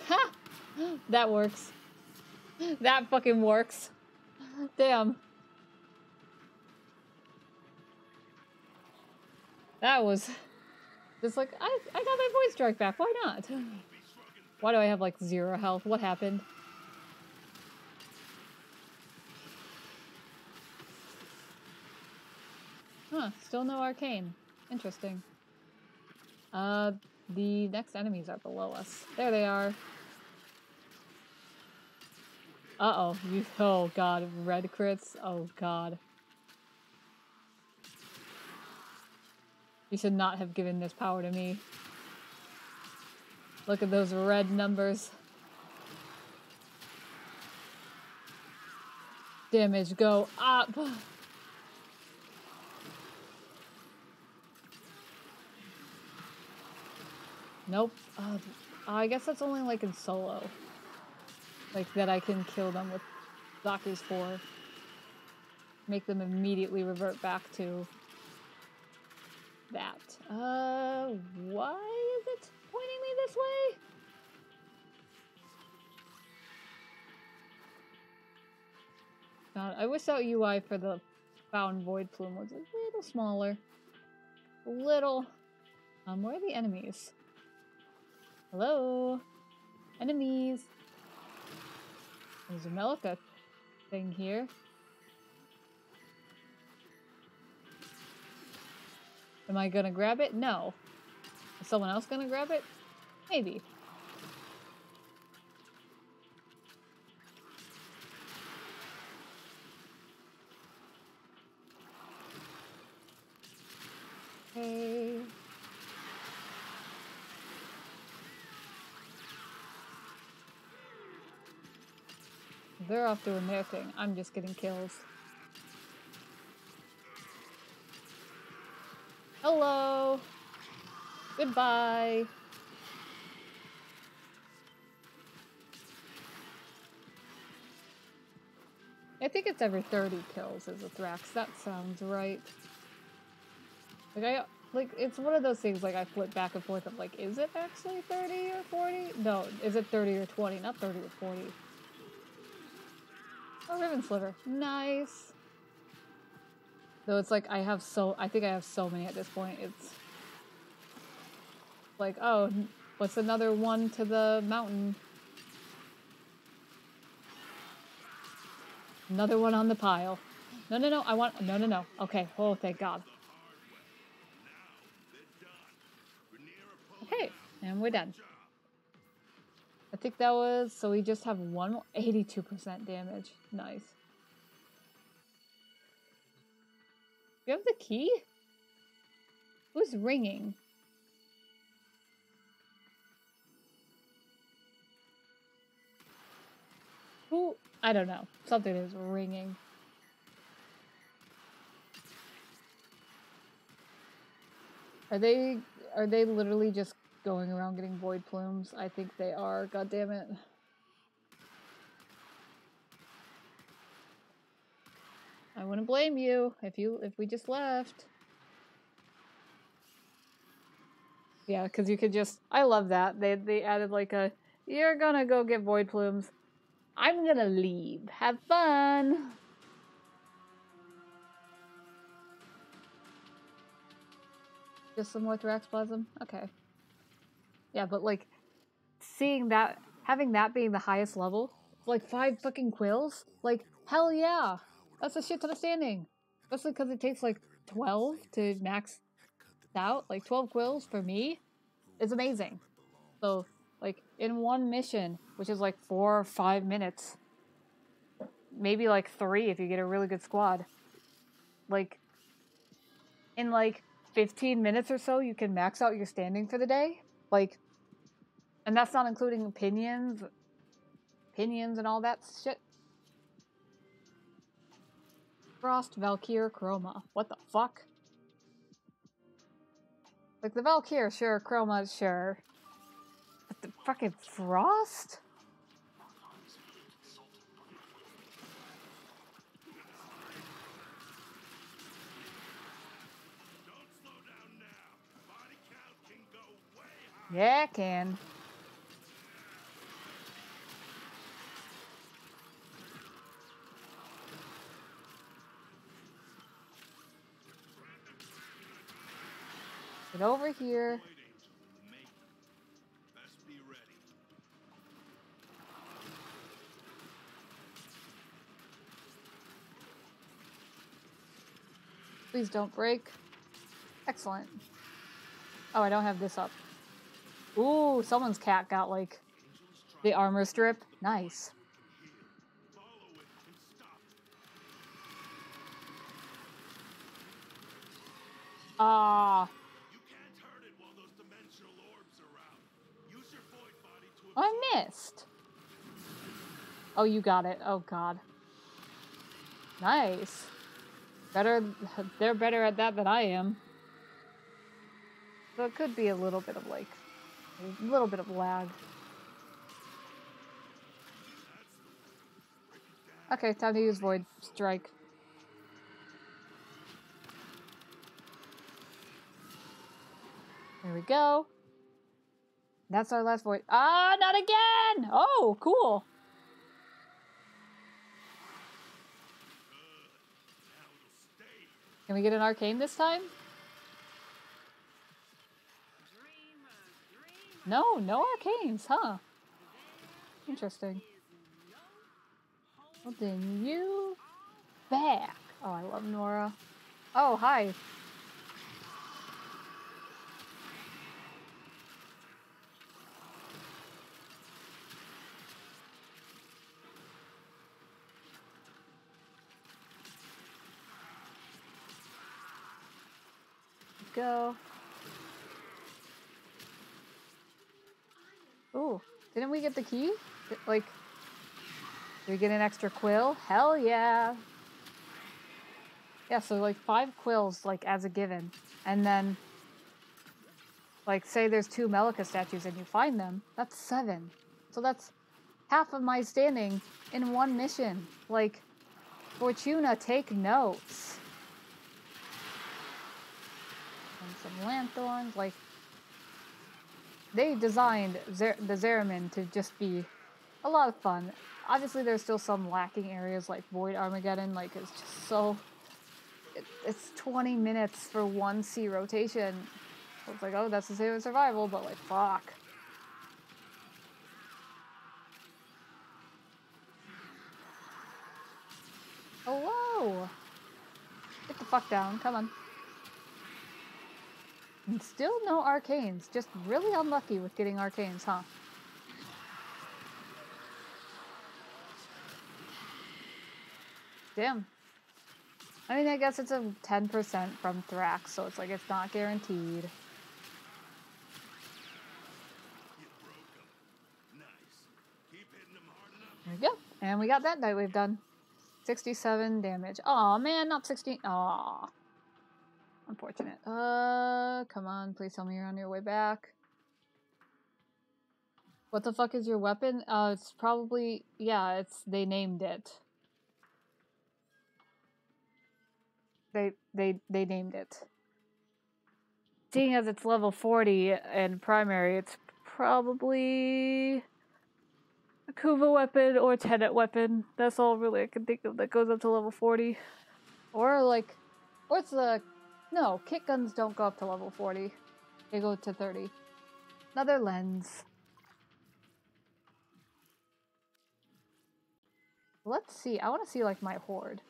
Ha! That works. That fucking works. Damn. That was just like I I got my void strike back. Why not? Why do I have like zero health? What happened? Huh, still no arcane. Interesting. Uh, the next enemies are below us. There they are. Uh-oh. You- Oh, God. Red crits? Oh, God. You should not have given this power to me. Look at those red numbers. Damage go up. Nope. Uh, I guess that's only like in solo. Like that I can kill them with Xaku's 4. Make them immediately revert back to that. Uh, why is it pointing me this way? God, I wish that UI for the Found Void Plume was a little smaller. A little. Um, where are the enemies? Hello? Enemies! There's a Melika thing here. Am I gonna grab it? No. Is someone else gonna grab it? Maybe. Okay. They're off doing their thing. I'm just getting kills. Hello. Goodbye. I think it's every 30 kills as a Thrax. That sounds right. Like I like it's one of those things like I flip back and forth of like, is it actually 30 or 40? No, is it 30 or 20? Not 30 or 40. Oh, riven sliver. Nice. Though it's like I have so I think I have so many at this point. It's like, oh, what's another one to the mountain? Another one on the pile. No, no, no. I want no, no, no. Okay. Oh, thank God. Okay, and we're done. I think that was so we just have one more 82% damage. Nice. You have the key? Who's ringing? Who? I don't know. Something is ringing. Are they are they literally just going around getting void plumes? I think they are. God damn it. I wouldn't blame you if you if we just left. Yeah, because you could just. I love that they they added like a. You're gonna go get void plumes. I'm gonna leave. Have fun. Just some more Thraxplasm? Okay. Yeah, but like seeing that having that being the highest level, like five fucking quills, like hell yeah. That's a shit ton of standing. Especially because it takes like twelve to max out. Like twelve quills for me is amazing. So like in one mission, which is like four or five minutes, maybe like three if you get a really good squad. Like in like 15 minutes or so, you can max out your standing for the day. Like, and that's not including opinions, opinions and all that shit. Frost, Valkyr, Chroma. What the fuck? Like the Valkyr, sure, Chroma, sure. But the fucking Frost? Yeah, I can. Get over here. Please don't break. Excellent. Oh, I don't have this up. Ooh, someone's cat got like the armor strip. Nice. Ah, I missed. Oh, you got it. Oh God. Nice. Better. They're better at that than I am. So it could be a little bit of like, a little bit of lag. Okay, time to use Void Strike. There we go. That's our last voice. Ah, not again! Oh, cool. Can we get an arcane this time? No, no arcanes, huh? Interesting. Well, then you back. Oh, I love Nora. Oh, hi. Go. Ooh, didn't we get the key? Like, did we get an extra quill? Hell yeah. Yeah, so like five quills, like as a given. And then, like, say there's two Melika statues and you find them, that's seven. So that's half of my standing in one mission. Like, Fortuna, take notes. And some lanthorns, like, they designed Zer- the Zariman to just be a lot of fun. Obviously, there's still some lacking areas like Void Armageddon. Like it's just so. It, it's 20 minutes for one C rotation. So it's like, oh, that's the same as survival, but like, fuck. Oh, Hello. Get the fuck down. Come on. And still no arcanes. Just really unlucky with getting arcanes, huh? Damn. I mean, I guess it's a 10% from Thrax, so it's like it's not guaranteed. There we go. And we got that Nightwave done. 67 damage. Aw, man, not 16. Aw. Unfortunate. Uh, come on, please tell me you're on your way back. What the fuck is your weapon? Uh, it's probably, yeah, it's, they named it. They, they, they named it. Seeing as it's level 40 and primary, it's probably a Kuva weapon or Tenet weapon. That's all really I can think of that goes up to level 40. Or like, what's the, no, kick guns don't go up to level 40. They go to 30. Another lens. Let's see. I want to see like my horde.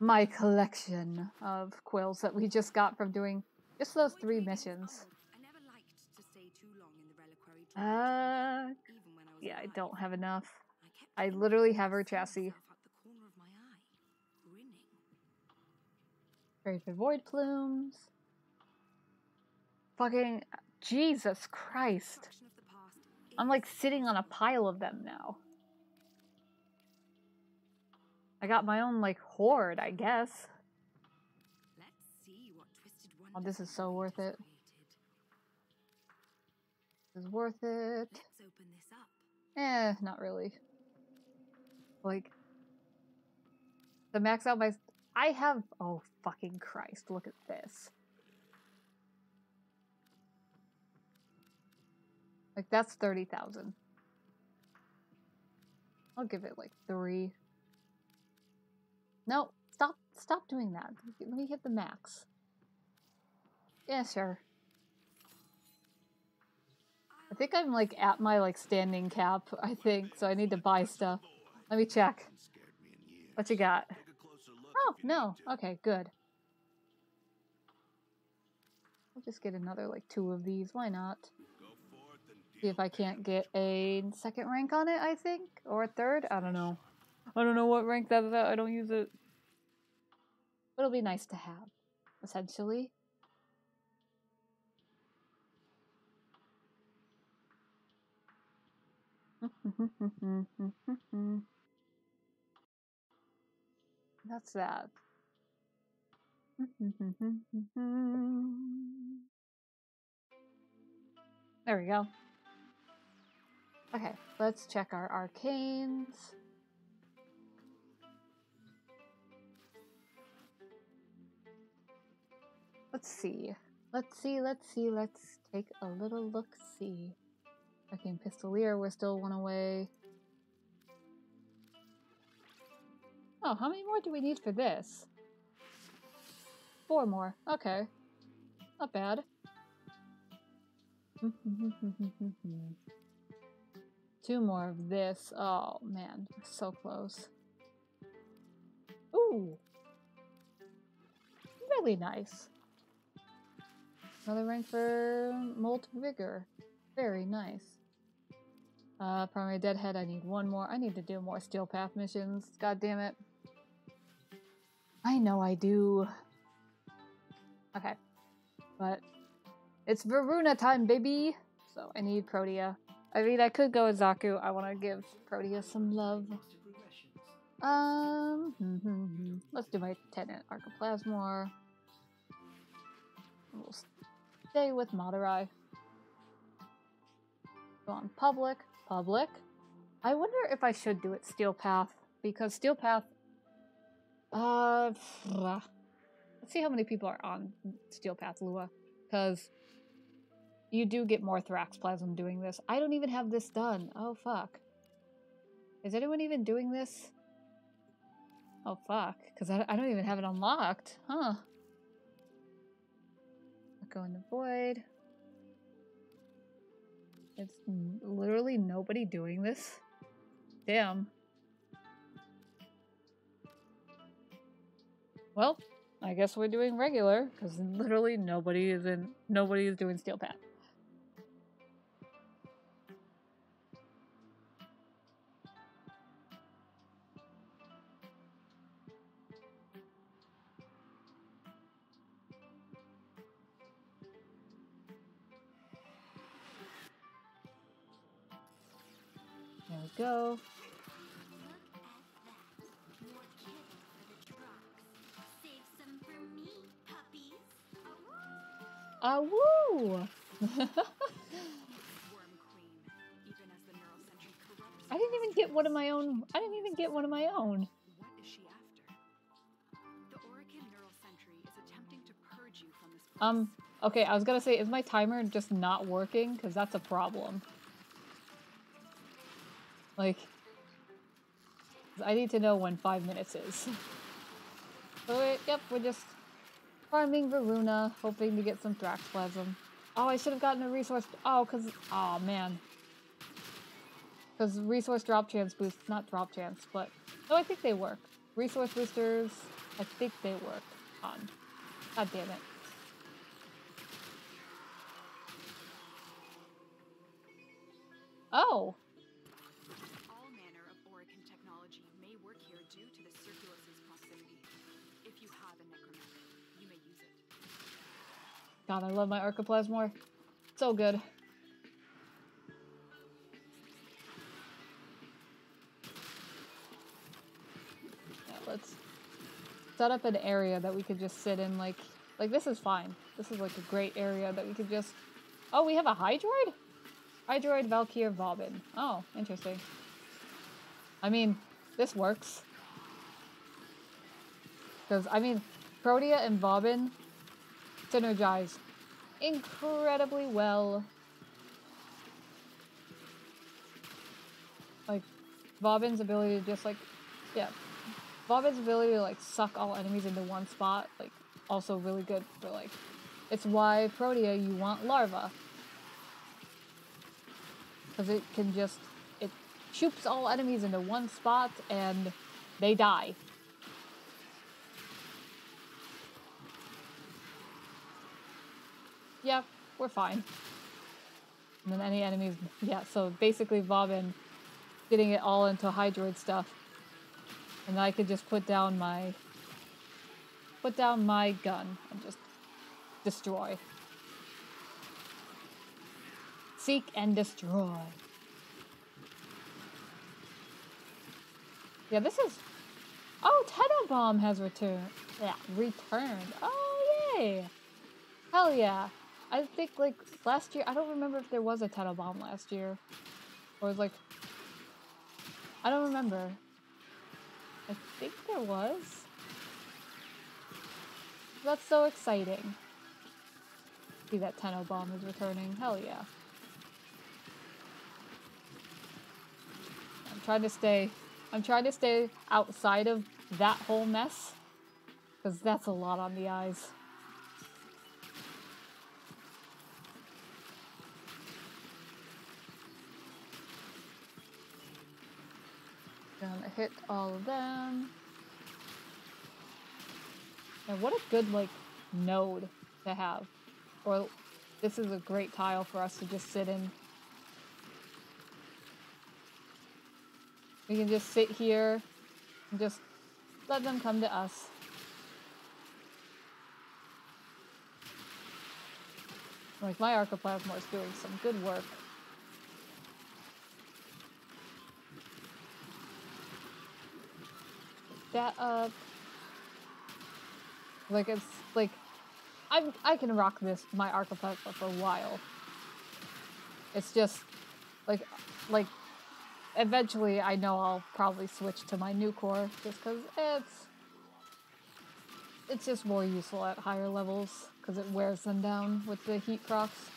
My collection of quills that we just got from doing just those three missions. I never liked to stay too long in the reliquary Uh, even when I was yeah, I don't have enough. I kept I feeling literally have her chassis. myself At the corner of my eye, grinning. Very good void plumes. Fucking Jesus Christ. Fraction of the past I'm like sitting on a pile of them now. I got my own like horde, I guess. Let's see what twisted Oh, this is so worth it. This is worth it. Let's open this up. Eh, not really. Like the max out my I have oh fucking Christ, look at this. Like that's 30,000. I'll give it like 3. No, stop stop doing that. Let me hit the max. Yeah, sure. I think I'm like at my like standing cap, I think, so I need to buy stuff. Let me check. What you got? Oh, no. Okay, good. I'll just get another, like, two of these. Why not? See if I can't get a second rank on it, I think? Or a third? I don't know. I don't know what rank that is. I don't use it. But it'll be nice to have, essentially. That's that. There we go. Okay, let's check our arcanes. Let's see. Let's see, let's see, let's take a little look see. Arcane Pistoleer, we're still one away. Oh, how many more do we need for this? Four more. Okay. Not bad. Two more of this. Oh man, so close. Ooh. Really nice. Another rank for Molt Vigor. Very nice. Uh, Primary Deadhead, I need one more. I need to do more Steel Path missions. God damn it. I know I do. Okay. But it's Voruna time, baby! So I need Protea. I mean, I could go with Xaku. I want to give Protea some love. Um, hmm, hmm, hmm. let's do my Tenet Arca Plasmor. We'll stay with Madurai. Go on public. Public. I wonder if I should do it Steel Path because Steel Path. Uh, let's see how many people are on Steel Path Lua because you do get more Thraxplasm doing this. I don't even have this done. Oh fuck. Is anyone even doing this? Oh fuck, because I, I don't even have it unlocked. Huh. Go in the void. It's literally nobody doing this. Damn. Well, I guess we're doing regular because literally nobody is in. Nobody is doing steel path. We go. Sentry corrupts. I didn't even get one of my own. I didn't even get one of my own. What is she after? The Orokin neural sentry is attempting to purge you from this place. Um. Okay, I was gonna say, is my timer just not working? Because that's a problem. Like, I need to know when five minutes is. Wait, yep, we're just farming Voruna, hoping to get some Thraxplasm. Oh, I should have gotten a resource. Oh, because. Oh, man. Because resource drop chance boosts, not drop chance, but. No, I think they work. Resource boosters, I think they work on. God damn it. Oh, God, I love my Arca Plasmor. It's so good. Yeah, let's set up an area that we could just sit in. Like, like this is fine. This is like a great area that we could just. Oh, we have a Hydroid. Hydroid, Valkyr, Vauban. Oh, interesting. I mean, this works. Because I mean, Protea and Vauban synergize incredibly well. Like, Vauban's ability to just like, yeah, Vauban's ability to like suck all enemies into one spot, like, also really good for like, it's why Protea you want Larva. Because it can just, it shoots all enemies into one spot and they die. Yeah, we're fine. And then any enemies, yeah, so basically Vauban getting it all into Hydroid stuff. And I could just put down my, put down my gun and just destroy. Seek and destroy. Yeah, this is. Oh, Tennobaum has returned. Yeah, returned. Oh, yay! Hell yeah! I think like last year. I don't remember if there was a Tennobaum last year, or like. I don't remember. I think there was. That's so exciting. See that Tennobaum is returning. Hell yeah. I'm trying to stay I'm trying to stay outside of that whole mess. Because that's a lot on the eyes. Hit all of them. And what a good, like, node to have. Or this is a great tile for us to just sit in We can just sit here and just let them come to us. Like my Arca Plasmor is doing some good work. That up. Like it's like I I can rock this my Arca Plasmor for a while. It's just like like eventually I know I'll probably switch to my Nukor just because it's it's just more useful at higher levels because it wears them down with the heat procs.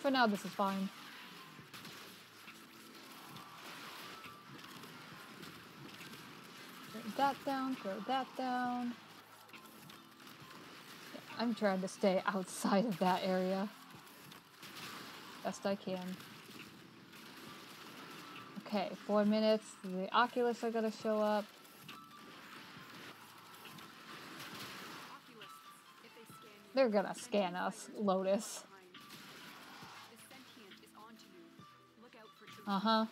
For now, this is fine. That down, throw that down. I'm trying to stay outside of that area. Best I can. Okay, four minutes. The Oculus are gonna show up. They scan you, They're gonna scan us, Lotus. the sentient is onto you. Look out for troops. Uh huh.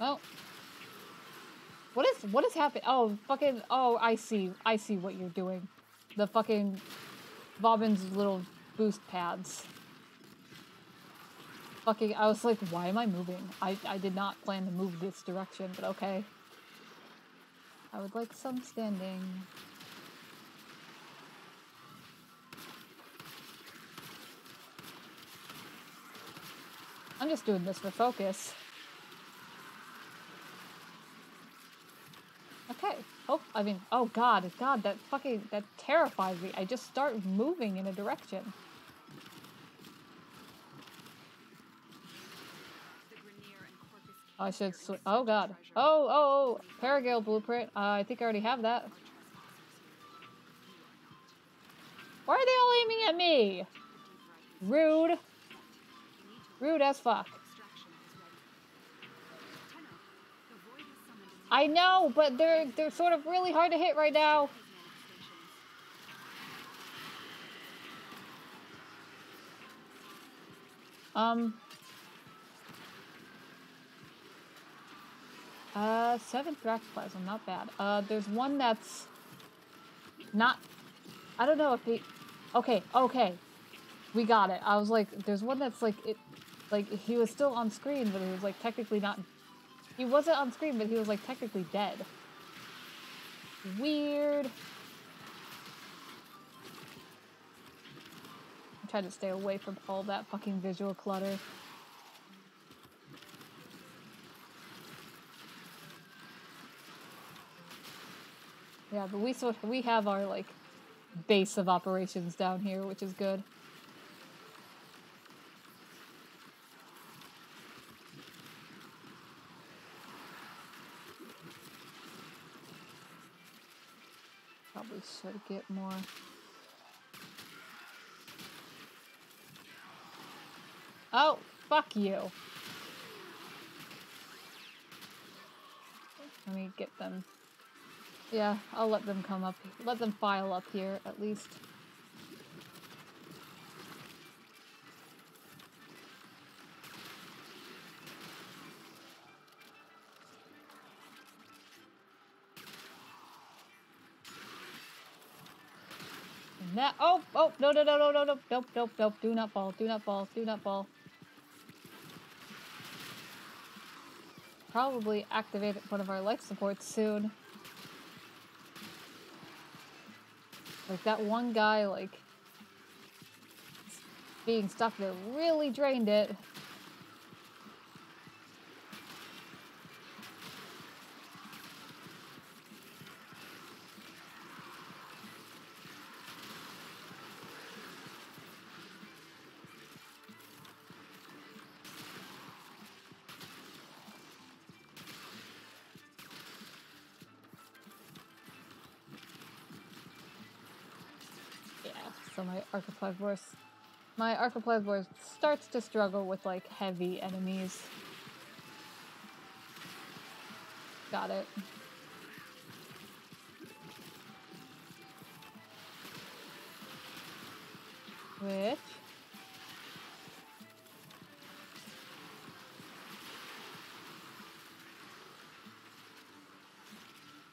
Well, what is what is happening? Oh, fucking! Oh, I see. I see what you're doing. The fucking Vauban's little boost pads. Fucking! I was like, why am I moving? I I did not plan to move this direction, but okay. I would like some standing. I'm just doing this for focus. Okay. Oh, I mean, oh god, god, that fucking, that terrifies me. I just start moving in a direction. I should sw- Oh god. Oh, oh, oh. Paragale blueprint. Uh, I think I already have that. Why are they all aiming at me? Rude. Rude as fuck. Extraction is ready. Tenno, the void has summoned a new I know, but they're they're sort of really hard to hit right now. Um. Uh, seventh Thraxplasm, not bad. Uh, there's one that's not. I don't know if he. Okay, okay, we got it. I was like, there's one that's like it, like he was still on screen, but he was like technically not. He wasn't on screen, but he was like technically dead. Weird. I'm trying to stay away from all that fucking visual clutter. Yeah, but we sort we have our like base of operations down here, which is good. Should get more. Oh, fuck you. Let me get them Yeah, I'll let them come up. Let them file up here, at least. Oh, oh, no, no, no, no, no, no, nope, nope, nope, do not fall, do not fall, do not fall. Probably activate one of our life supports soon. Like that one guy, like being stuck there really drained it. My Archiplasmos, my Archiplasmos starts to struggle with like heavy enemies. Got it. Which?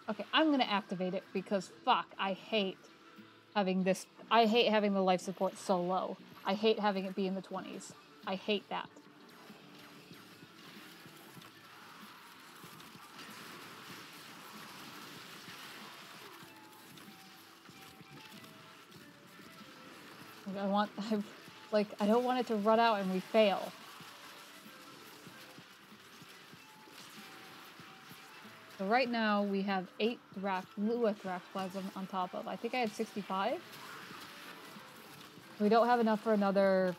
Okay, I'm gonna activate it because fuck, I hate having this. I hate having the life support so low. I hate having it be in the 20s. I hate that. I want, I, like, I don't want it to run out and we fail. So right now we have eight Thrax, Lua Thraxplasm on top of. I think I had 65. We don't have enough for another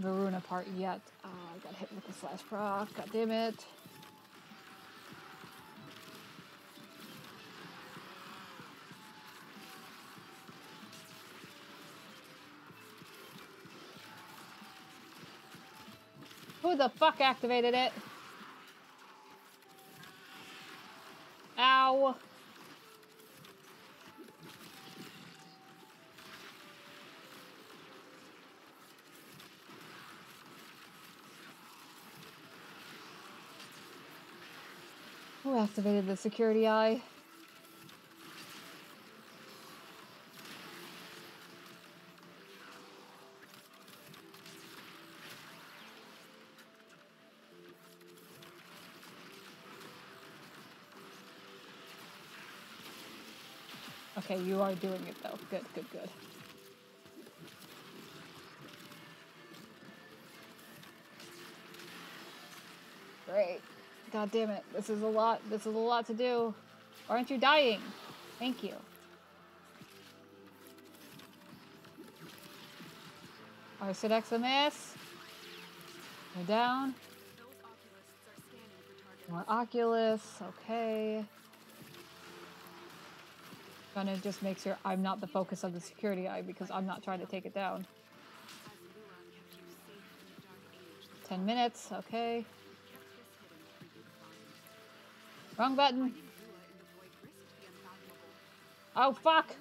Voruna part yet. Oh, I got hit with the slash proc. God damn it. Who the fuck activated it? Ow. Activated the security eye? Okay, you are doing it though. Good, good, good. Great. God damn it. This is a lot. This is a lot to do. Aren't you dying? Thank you. Arcidex a miss. We're down. More Oculus. Okay. Gonna just make sure I'm not the focus of the security eye because I'm not trying to take it down. As Luron kept Destroy button. Oh, fuck.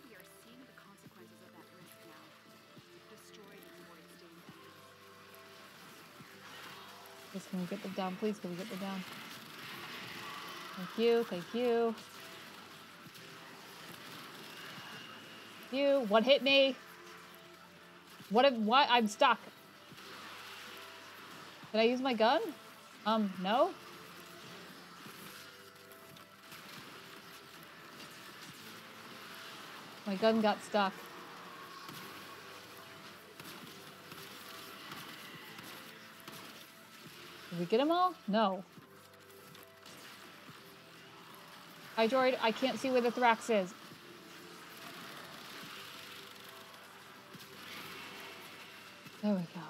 Please, can we get them down? Please, can we get them down? Thank you, thank you. You, what hit me? What? am- What? I'm stuck. Did I use my gun? Um, no. My gun got stuck. Did we get them all? No. Hydroid, I can't see where the Thrax is. There we go.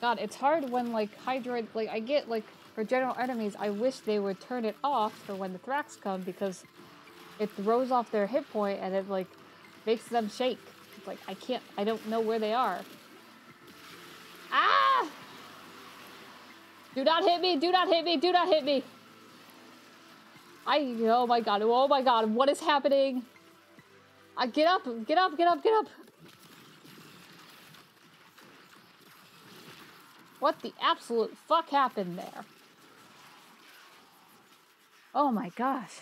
God, it's hard when like Hydroid, like I get like for general enemies, I wish they would turn it off for when the Thrax come because it throws off their hit point and it like makes them shake. It's like I can't, I don't know where they are. Ah! Do not hit me! Do not hit me! Do not hit me! I oh my god, oh my god, what is happening? I get up, get up, get up, get up. What the absolute fuck happened there? Oh my gosh.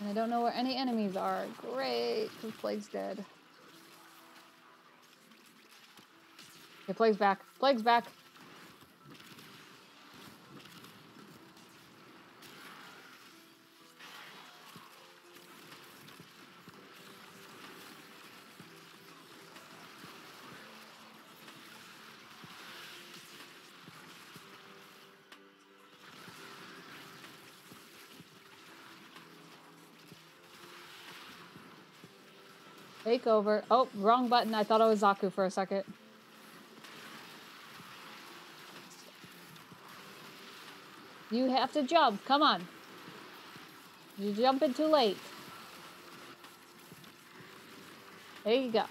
And I don't know where any enemies are. Great, because Plague's dead. Okay, Plague's back. Plague's back. Take over. Oh, wrong button. I thought it was Xaku for a second. You have to jump. Come on. You're jumping too late. There you go.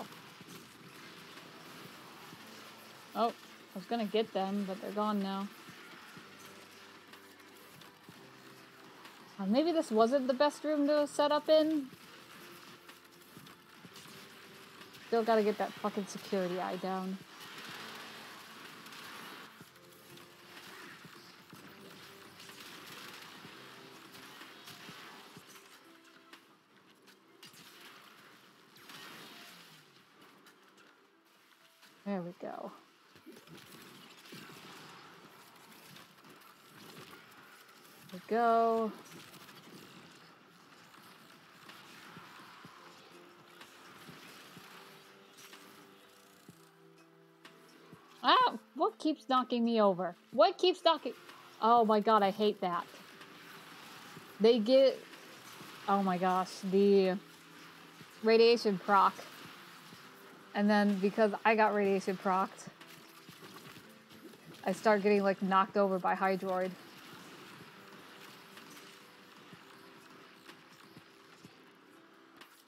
Oh, I was gonna get them, but they're gone now. Uh, maybe this wasn't the best room to set up in. Still gotta get that fucking security eye down. There we go. There we go. Keeps knocking me over? What keeps knocking? Oh my god, I hate that. They get, oh my gosh, the radiation proc. And then because I got radiation procced, I start getting like knocked over by Hydroid.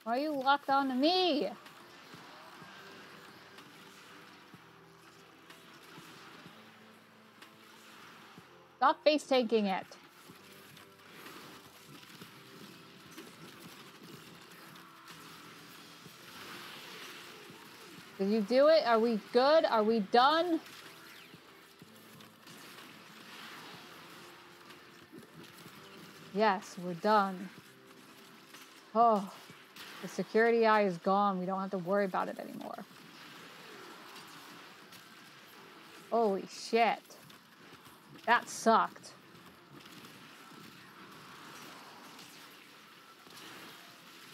Why are you locked onto me? Stop face taking it. Did you do it? Are we good? Are we done? Yes, we're done. Oh, the security eye is gone. We don't have to worry about it anymore. Holy shit. That sucked.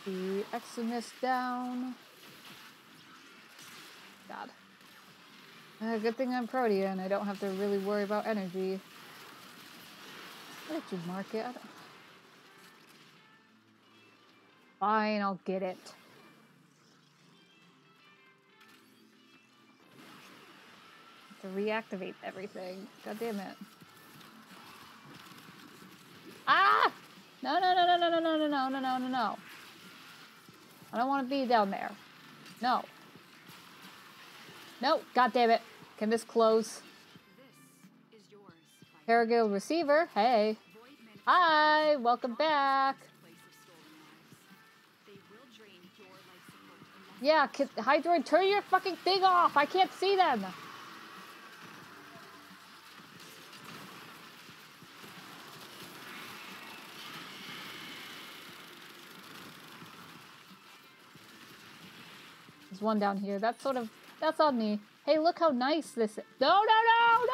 The Eximus down. God. Uh, good thing I'm Protea and I don't have to really worry about energy. Where did you mark it? Fine, I'll get it. to reactivate everything. God damn it. Ah! No, no, no, no, no, no, no, no, no, no, no, no, no. I don't want to be down there. No. No, god damn it. Can this close? By receiver, hey. Hi, welcome back. Yeah, Hydroid, turn your fucking thing off. I can't see them. There's one down here. That's sort of, that's on me. Hey, look how nice this is. No, no, no,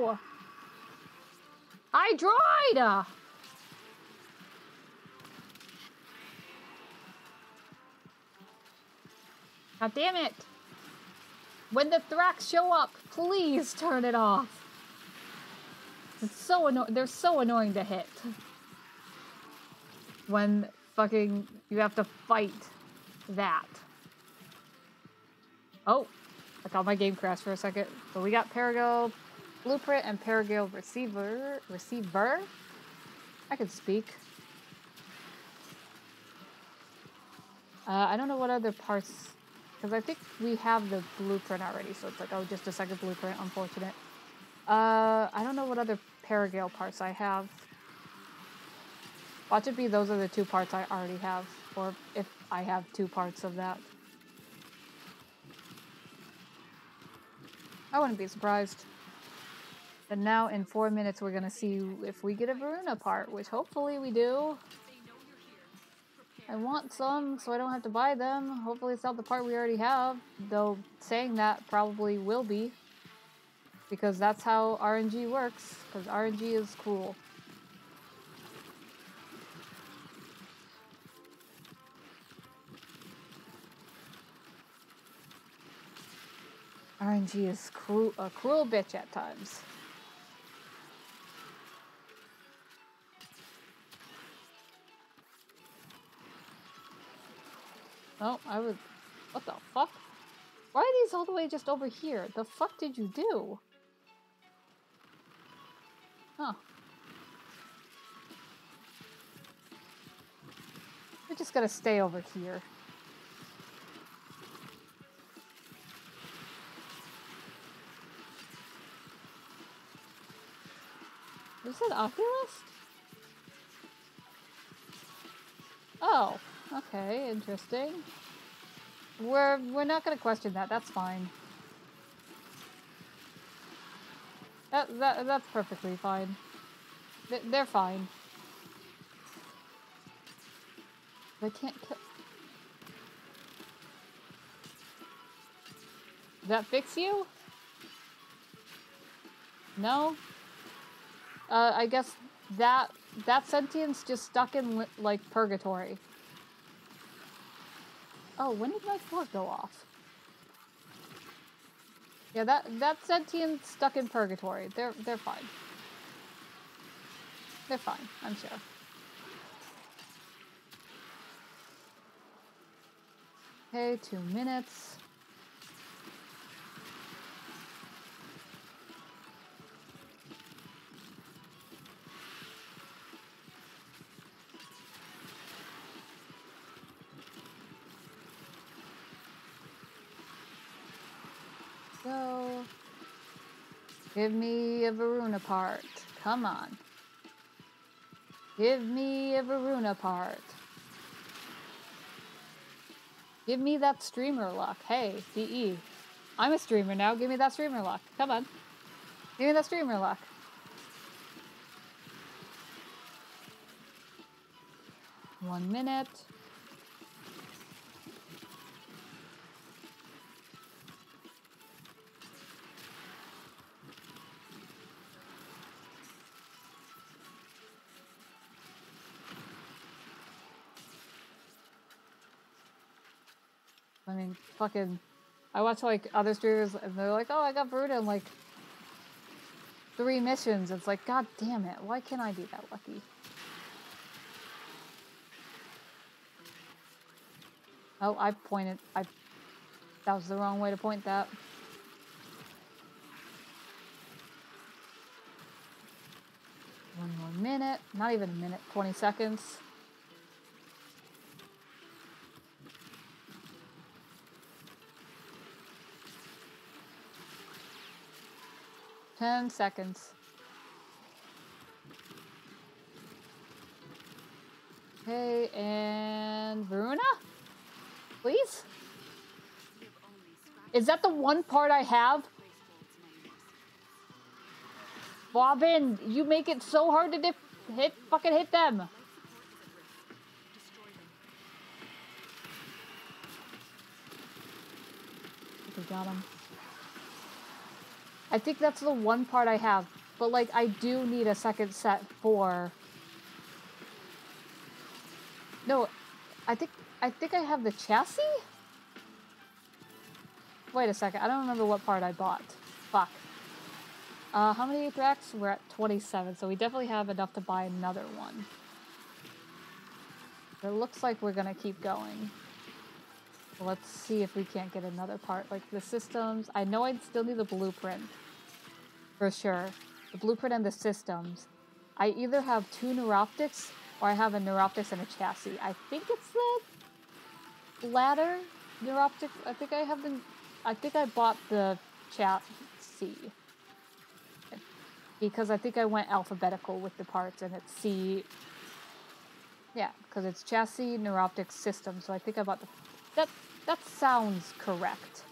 no, no! Hydroid! God damn it! When the Thrax show up, please turn it off. It's so annoying. They're so annoying to hit. When fucking you have to fight that. Oh, I thought my game crashed for a second. But we got Paragal Blueprint and Paragal Receiver. Receiver? I can speak. Uh, I don't know what other parts because I think we have the blueprint already, so it's like, oh, just a second blueprint, unfortunate. Uh, I don't know what other Paragale parts I have. Watch it be those are the two parts I already have, or if I have two parts of that. I wouldn't be surprised. But now in four minutes we're gonna see if we get a Voruna part, which hopefully we do. I want some so I don't have to buy them. Hopefully it's not the part we already have, though saying that probably will be. Because that's how RNG works, because RNG is cool. RNG is cru- a cruel bitch at times. Oh, I was. What the fuck? Why are these all the way just over here? The fuck did you do? Huh. We're just gonna stay over here. Is it Oculus? Oh, okay, interesting. We're we're not gonna question that. That's fine. That that that's perfectly fine. They- They're fine. They can't kill. That fix you? No. Uh, I guess that that sentience just stuck in like purgatory. Oh, when did my floor go off? Yeah, that that sentience stuck in purgatory. They're they're fine. They're fine, I'm sure. Okay, two minutes. Give me a Voruna part. Come on. Give me a Voruna part. Give me that streamer luck. Hey, DE. I'm a streamer now. Give me that streamer luck. Come on. Give me that streamer luck. One minute. Fucking. I watch like other streamers and they're like, "Oh, I got Voruna in like three missions." It's like, God damn it! Why can't I be that lucky? Oh, I pointed. I. That was the wrong way to point that. One more minute. Not even a minute. Twenty seconds. Ten seconds. Okay, and Voruna? Please? Is that the one part I have? Bobbin, you make it so hard to dip, hit, fucking hit them. We got him. I think that's the one part I have. But like I do need a second set for No, I think I think I have the chassis? Wait a second, I don't remember what part I bought. Fuck. Uh, how many tracks? We're at 27, so we definitely have enough to buy another one. It looks like we're gonna keep going. Let's see if we can't get another part. Like the systems, I know I'd still need the blueprint. For sure. The blueprint and the systems. I either have two neuroptics or I have a neuroptics and a chassis. I think it's the latter. Neuroptic. I think I have been. I think I bought the chassis C. because I think I went alphabetical with the parts, and it's C. Yeah, because it's chassis neuroptic system. So I think I bought the. That that sounds correct.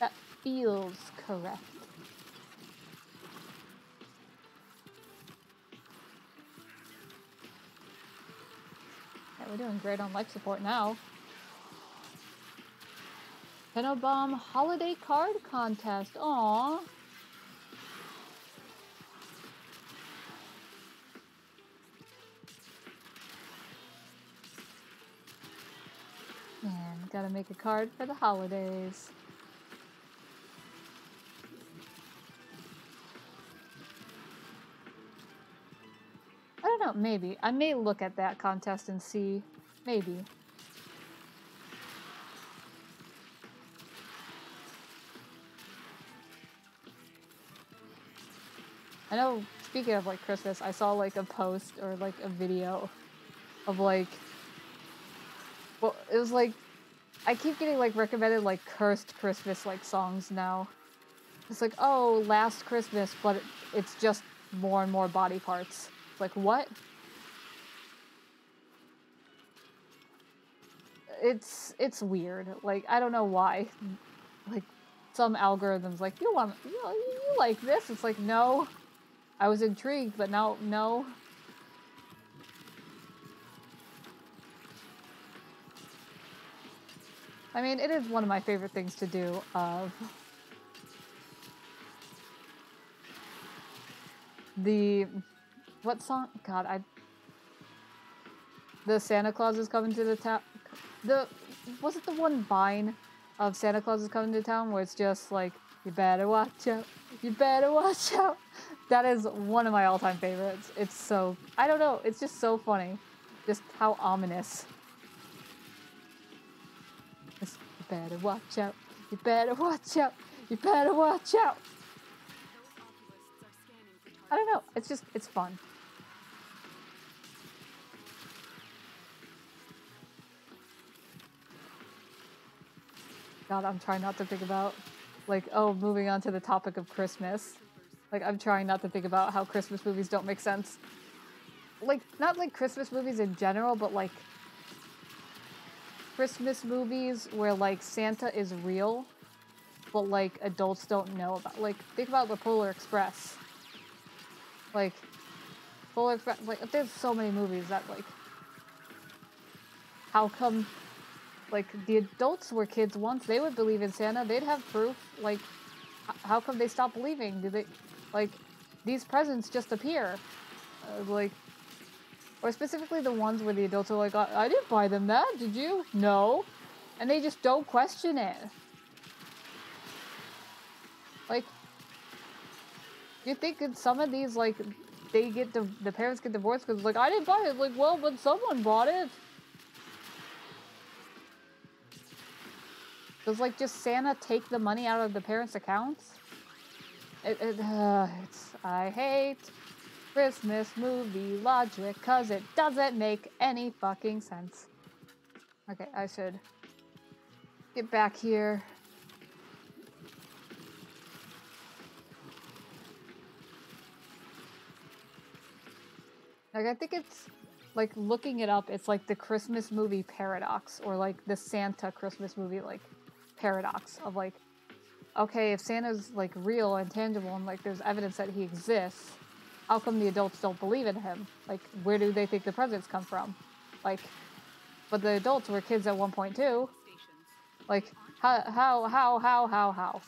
That feels correct. We're doing great on life support now. Bomb holiday card contest. Aww. And gotta make a card for the holidays. Know, maybe. I may look at that contest and see. Maybe. I know, speaking of like Christmas, I saw like a post or like a video of like, well, it was like, I keep getting like recommended like cursed Christmas like songs now. It's like, oh, last Christmas, but it's just more and more body parts. Like, what? It's it's weird. Like I don't know why. Like some algorithms like you want you, you like this. It's like no. I was intrigued, but now no. I mean, it is one of my favorite things to do. Of the what song? God, I. The Santa Claus is coming to the town. The was it the one Vine of Santa Claus is coming to town where it's just like you better watch out, you better watch out. That is one of my all-time favorites. It's so I don't know. It's just so funny, just how ominous. Just, you better watch out. You better watch out. You better watch out. I don't know. It's just it's fun. God, I'm trying not to think about like oh, moving on to the topic of Christmas. Like I'm trying not to think about how Christmas movies don't make sense. Like not like Christmas movies in general, but like Christmas movies where like Santa is real, but like adults don't know about. Like think about the Polar Express. Like Polar Express. Like there's so many movies that like. How come? Like the adults were kids once. They would believe in Santa. They'd have proof. Like, how come they stop believing? Do they, like, these presents just appear? Uh, like, or specifically the ones where the adults are like, I, I didn't buy them that. Did you? No. And they just don't question it. Like, you think in some of these, like, they get the the parents get divorced because like I didn't buy it. Like, well, but someone bought it. Does like just Santa take the money out of the parents' accounts? It, it, uh, it's I hate Christmas movie logic because it doesn't make any fucking sense. Okay, I should get back here. Like I think it's like looking it up, it's like the Christmas movie paradox or like the Santa Christmas movie like paradox of like okay, if Santa's like real and tangible and like there's evidence that he exists, how come the adults don't believe in him? Like where do they think the presents come from? Like but the adults were kids at one point too. Like how how how how how how?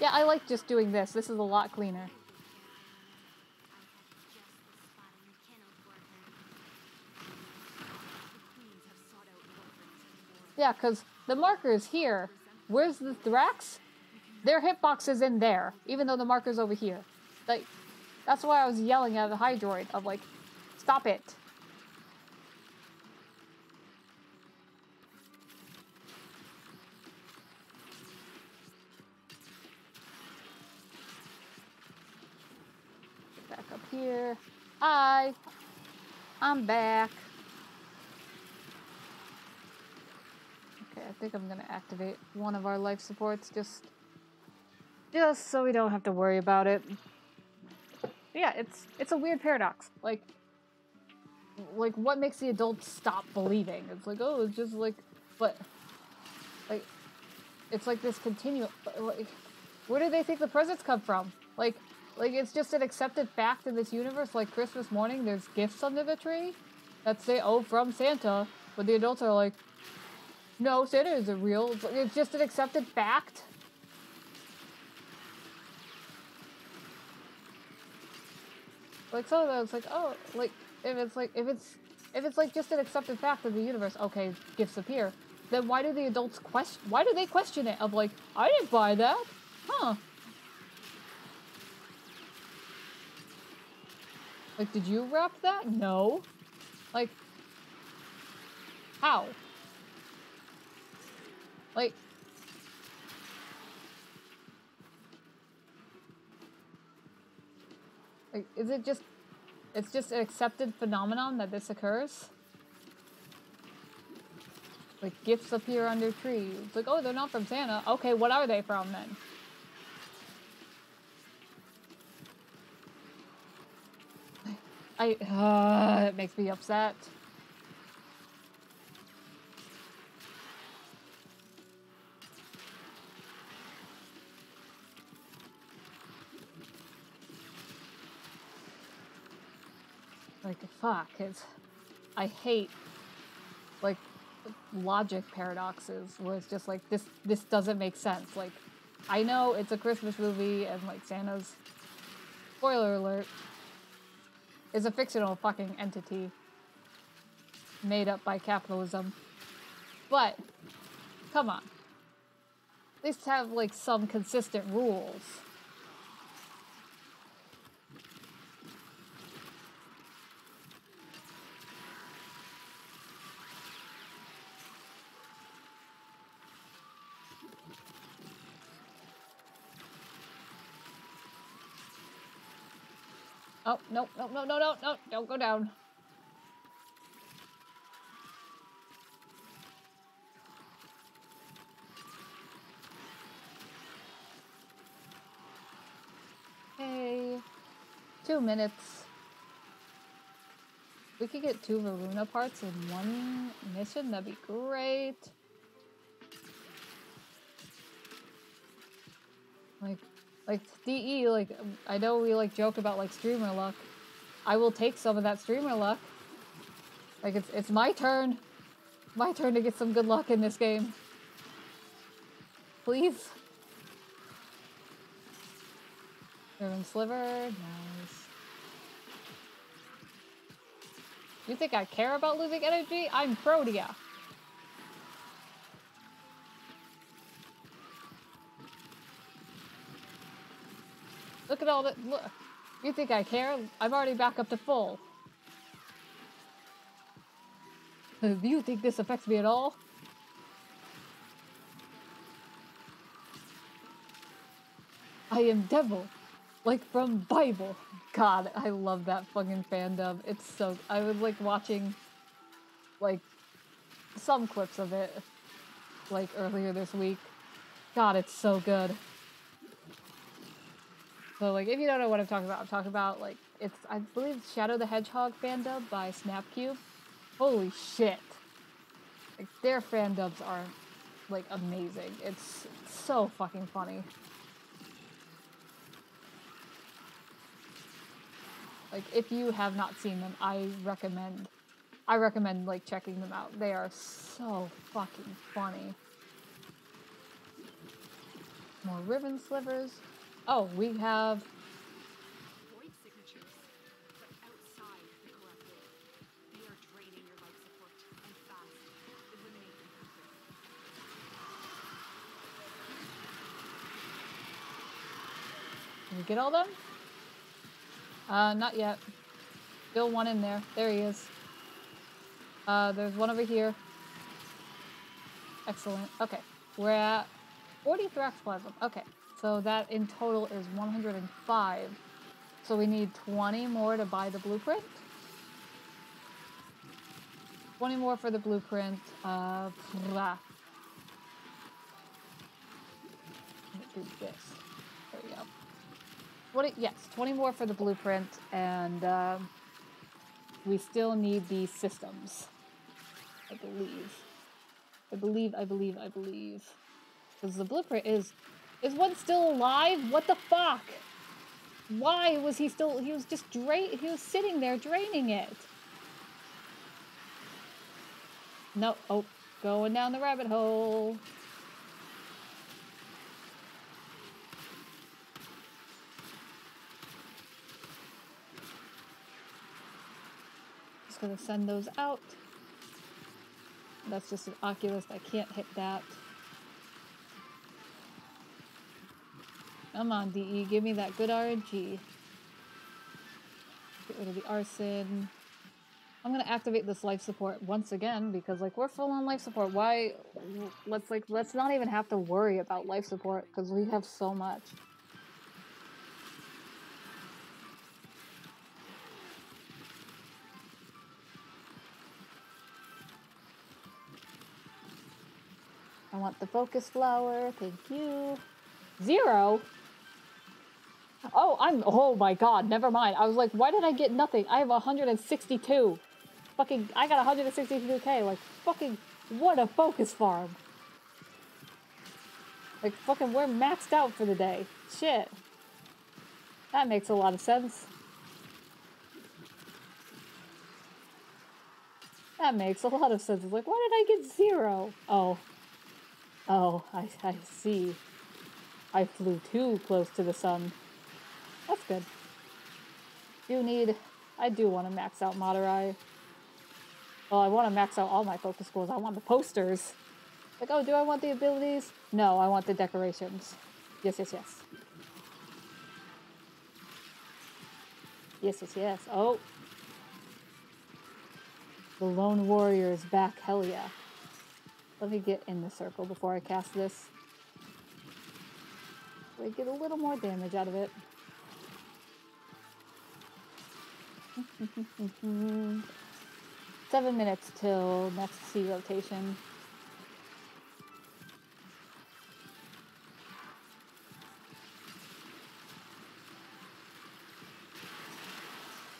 Yeah, I like just doing this. This is a lot cleaner. The queens have sought out orphans. Yeah, because the marker is here. Where's the Thrax? Their hitbox is in there, even though the marker's over here. Like, that's why I was yelling at the Hydroid of like, stop it. Back up here. Hi. I'm back. I think I'm gonna activate one of our life supports just just so we don't have to worry about it. But yeah, it's it's a weird paradox. Like like what makes the adults stop believing? It's like, oh, it's just like but like it's like this continuum like where do they think the presents come from? Like like it's just an accepted fact in this universe like Christmas morning there's gifts under the tree that say oh from Santa, but the adults are like no, Santa isn't real. It's, just an accepted fact. Like so that it's like, oh, like if it's like if it's if it's like just an accepted fact of the universe, okay, gifts appear. Then why do the adults question? Why do they question it? Of like, I didn't buy that, huh? Like, did you wrap that? No. Like, how? Like, like, is it just, it's just an accepted phenomenon that this occurs? Like, gifts appear under trees. It's like, oh, they're not from Santa. Okay, what are they from then? I, uh, it makes me upset. Like, fuck, it's, I hate, like, logic paradoxes where it's just like, this, this doesn't make sense. Like, I know it's a Christmas movie and, like, Santa's, spoiler alert, is a fictional fucking entity made up by capitalism. But, come on. At least have, like, some consistent rules. Oh, no, no, no, no, no, no, don't go down. Okay, two minutes. We could get two Voruna parts in one mission, that'd be great. Like, like DE, like I know we like joke about like streamer luck. I will take some of that streamer luck. Like it's it's my turn. My turn to get some good luck in this game. Please. Riven Sliver, nice. You think I care about losing energy? I'm Protea. Look at all that. Look. You think I care? I'm already back up to full. Do you think this affects me at all? I am devil. Like from Bible. God, I love that fucking fandom. It's so I was like watching like some clips of it like earlier this week. God, it's so good. So like if you don't know what I'm talking about, I'm talking about like it's I believe Shadow the Hedgehog fandub by Snapcube. Holy shit. Like their fan dubs are like amazing. It's so fucking funny. Like if you have not seen them, I recommend I recommend like checking them out. They are so fucking funny. More riven slivers. Oh, we have Void signatures, but outside the collective. They are draining your life support and fast. Eliminate them quickly. Did we get all them? Uh, not yet. Still one in there. There he is. Uh, there's one over here. Excellent. Okay. We're at 40 Thrax Thraxplasm. Okay. So that in total is 105. So we need 20 more to buy the blueprint. 20 more for the blueprint. Uh, blah. do this. There we go. 20, yes, 20 more for the blueprint, and um, we still need the systems. I believe. I believe, I believe, I believe. Because the blueprint is... Is one still alive? What the fuck? Why was he still... He was just drain... He was sitting there draining it. No. Oh, going down the rabbit hole. Just gonna send those out. That's just an Oculus. I can't hit that. Come on, DE. Give me that good RNG. Get rid of the arson. I'm gonna activate this life support once again because like we're full on life support. Why? Let's like let's not even have to worry about life support because we have so much. I want the focus flower. Thank you. Zero. Oh, I'm. Oh my god, never mind. I was like, why did I get nothing? I have 162. Fucking. I got 162k. Like, fucking. What a focus farm. Like, fucking, we're maxed out for the day. Shit. That makes a lot of sense. That makes a lot of sense. Like, why did I get zero? Oh. Oh, I, I see. I flew too close to the sun. Good. Do need... I do want to max out Madurai. Well, I want to max out all my focus goals. I want the posters. Like, oh, do I want the abilities? No, I want the decorations. Yes, yes, yes. Yes, yes, yes. Oh. The Lone Warrior is back. Hell yeah. Let me get in the circle before I cast this. So I get a little more damage out of it. Mm-hmm. Seven minutes till next C rotation.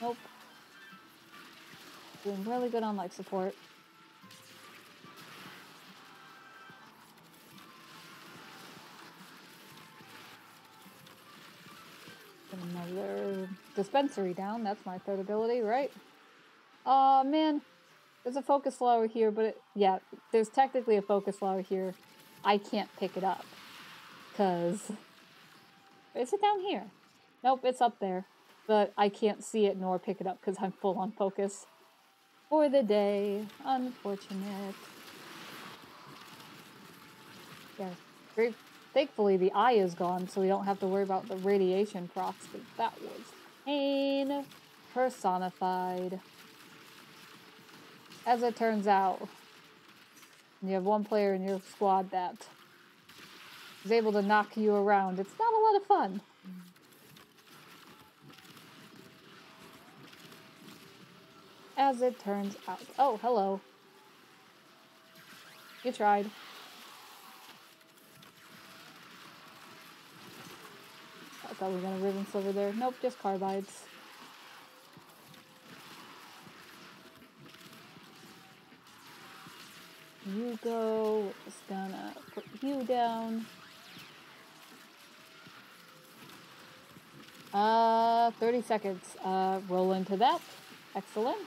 Nope. Doing really good on life support. Dispensary down. That's my third ability, right? Oh man, there's a focus flower here, but it, yeah, there's technically a focus flower here. I can't pick it up because is it down here? Nope, it's up there, but I can't see it nor pick it up because I'm full on focus for the day. Unfortunate. Yeah, great. Thankfully, the eye is gone, so we don't have to worry about the radiation procs, but that was pain personified. As it turns out, you have one player in your squad that is able to knock you around. It's not a lot of fun. As it turns out. Oh, hello. You tried. Thought we were gonna riven sliver there. Nope, just carbides. You go. Just gonna put you down. Uh, 30 seconds. Uh, roll into that. Excellent.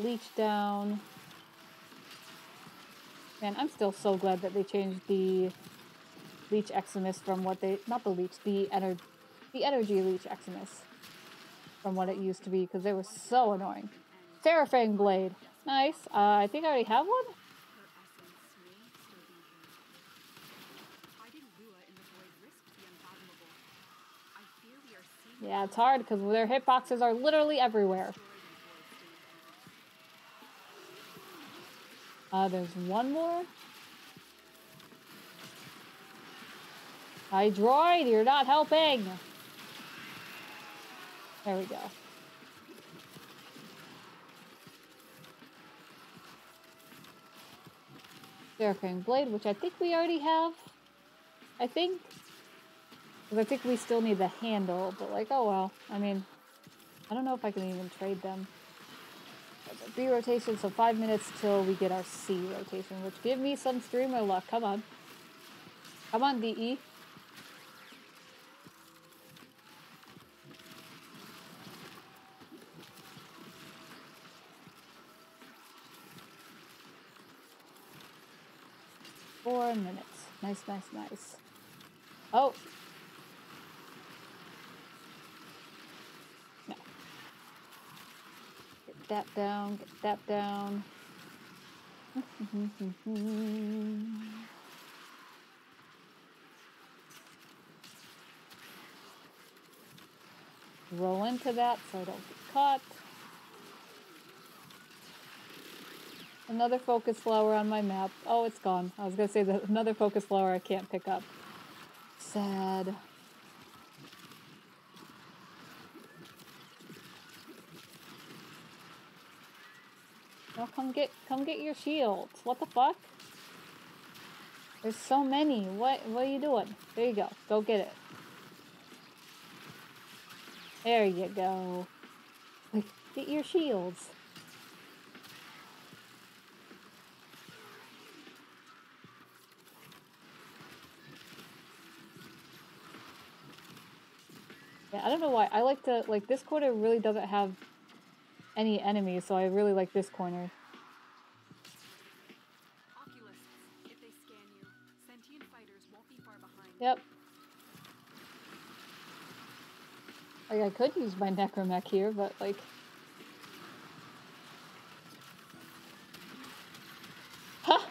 The leech down. Man, I'm still so glad that they changed the Leech Eximus from what they not the Leech, the ener the energy Leech Eximus from what it used to be because they were so annoying. Seraphang Blade. Nice. Uh, I think I already have one. Yeah, it's hard because their hitboxes are literally everywhere. Uh, there's one more. Hydroid, you're not helping. There we go. Seraphim Blade, which I think we already have. I think. I think we still need the handle, but like, oh well. I mean, I don't know if I can even trade them. B rotation, so five minutes till we get our C rotation, which give me some streamer luck. Come on. Come on, DE. Four minutes. Nice, nice, nice. Oh. No. Get that down, get that down. Roll into that so I don't get caught. Another focus flower on my map. Oh, it's gone. I was gonna say that another focus flower I can't pick up. Sad. Come get come get your shields. What the fuck? There's so many. What what are you doing? There you go. Go get it. There you go. Like, get your shields. Yeah, I don't know why. I like to, like, this quarter really doesn't have any enemies, so I really like this corner. Yep. Like, I could use my Necramech here, but, like... Ha!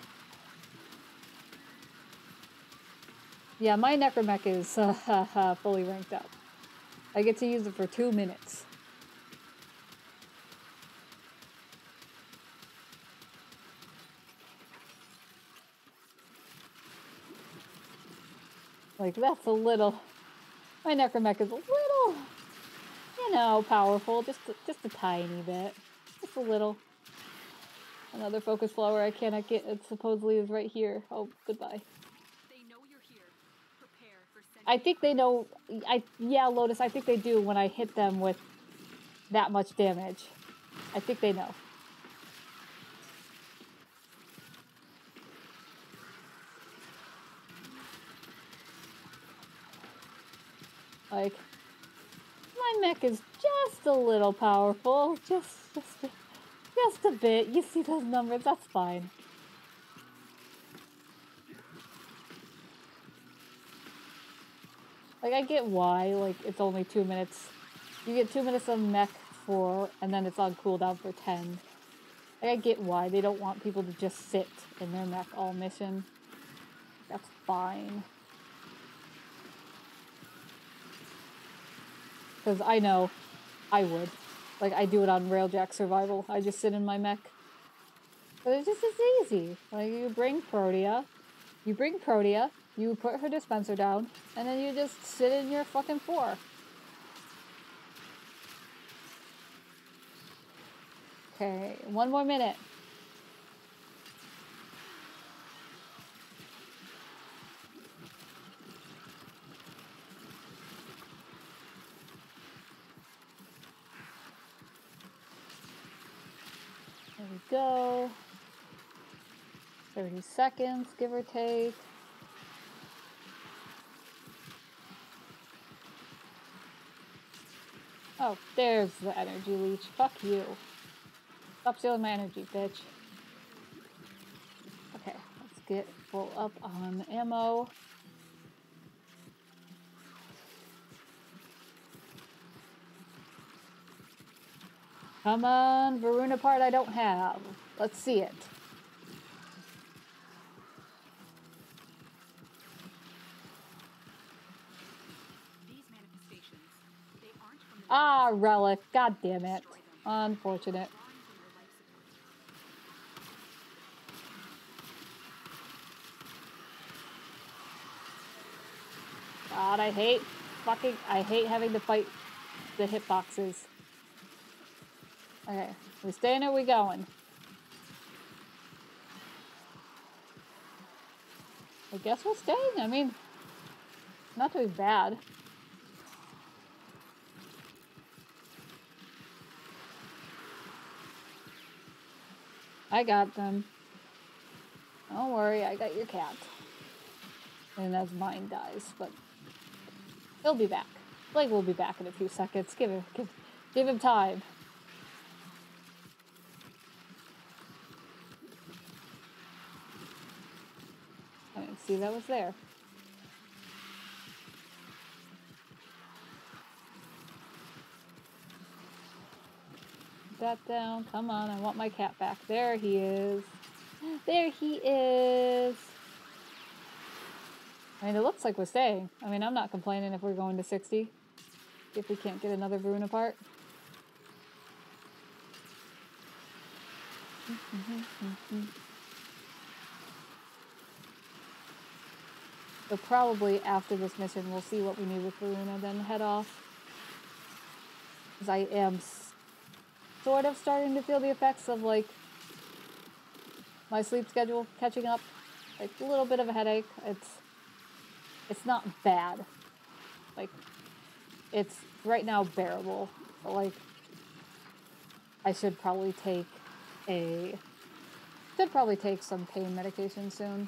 Yeah, my Necramech is uh, fully ranked up. I get to use it for two minutes. Like, that's a little... My Necramech is a little, you know, powerful. Just a, just a tiny bit. Just a little. Another focus flower I cannot get. It supposedly is right here. Oh, goodbye. They know you're here. Prepare for I think they know. I yeah, Lotus. I think they do when I hit them with that much damage. I think they know. Like my mech is just a little powerful, just just a, just a bit. You see those numbers? That's fine. Like I get why, like it's only two minutes. You get two minutes of mech for, and then it's on cooldown for ten. Like I get why they don't want people to just sit in their mech all mission. That's fine. Because I know I would. Like I do it on Railjack Survival. I just sit in my mech. But it's just as easy. Like you bring Protea, you bring Protea, you put her dispenser down, and then you just sit in your fucking four. Okay, one more minute. Go. 30 seconds, give or take. Oh, there's the energy leech. Fuck you. Stop stealing my energy, bitch. Okay, let's get full up on ammo. Come on, Voruna part I don't have. Let's see it. Ah, relic. God damn it. Unfortunate. God, I hate fucking. I hate having to fight the hitboxes. Okay, we staying or we going? I guess we're staying. I mean, not doing bad. I got them. Don't worry, I got your cat. And as mine dies, but he'll be back. Blake will be back in a few seconds. Give him, give, give him time. I didn't see that was there. That down. Come on, I want my cat back. There he is. There he is. I mean, it looks like we're staying. I mean, I'm not complaining if we're going to 60. If we can't get another Voruna part. Mm-hmm, mm-hmm, mm-hmm. So probably after this mission, we'll see what we need with Voruna, then head off. Because I am sort of starting to feel the effects of like my sleep schedule catching up. Like a little bit of a headache. It's it's not bad. Like it's right now bearable. But like I should probably take a should probably take some pain medication soon.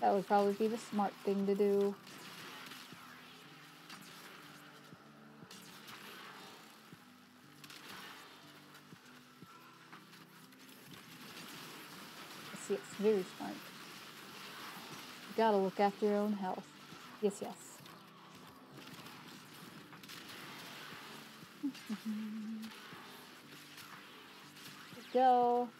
That would probably be the smart thing to do. Yes, very smart. You gotta look after your own health. Yes, yes. Go.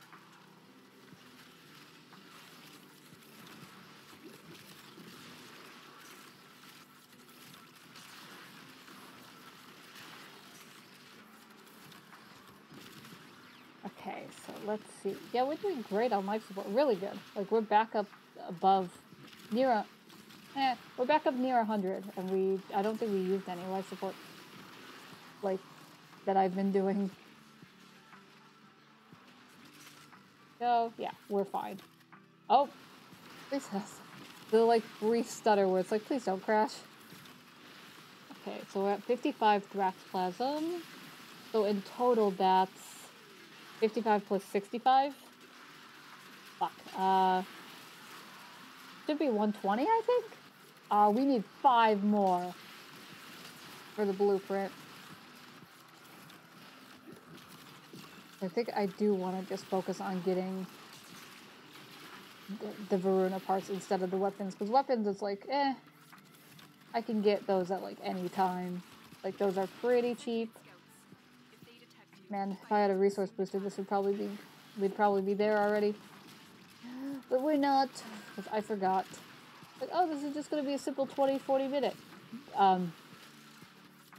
Okay, so let's see. Yeah, we're doing great on life support. Really good. Like we're back up above near a eh, we're back up near hundred and we I don't think we used any life support like that I've been doing. So yeah, we're fine. Oh please the like brief stutter where it's like please don't crash. Okay, so we're at 55 Thrax Plasm. So in total that's 55 plus 65? Fuck. Uh, should be 120, I think? Uh, we need five more for the blueprint. I think I do want to just focus on getting the, the Voruna parts instead of the weapons, because weapons is like, eh, I can get those at like any time. Like those are pretty cheap. Man, if I had a resource booster, this would probably be, we'd probably be there already. But we're not, because I forgot. Like, oh, this is just going to be a simple 20, 40 minute. Um,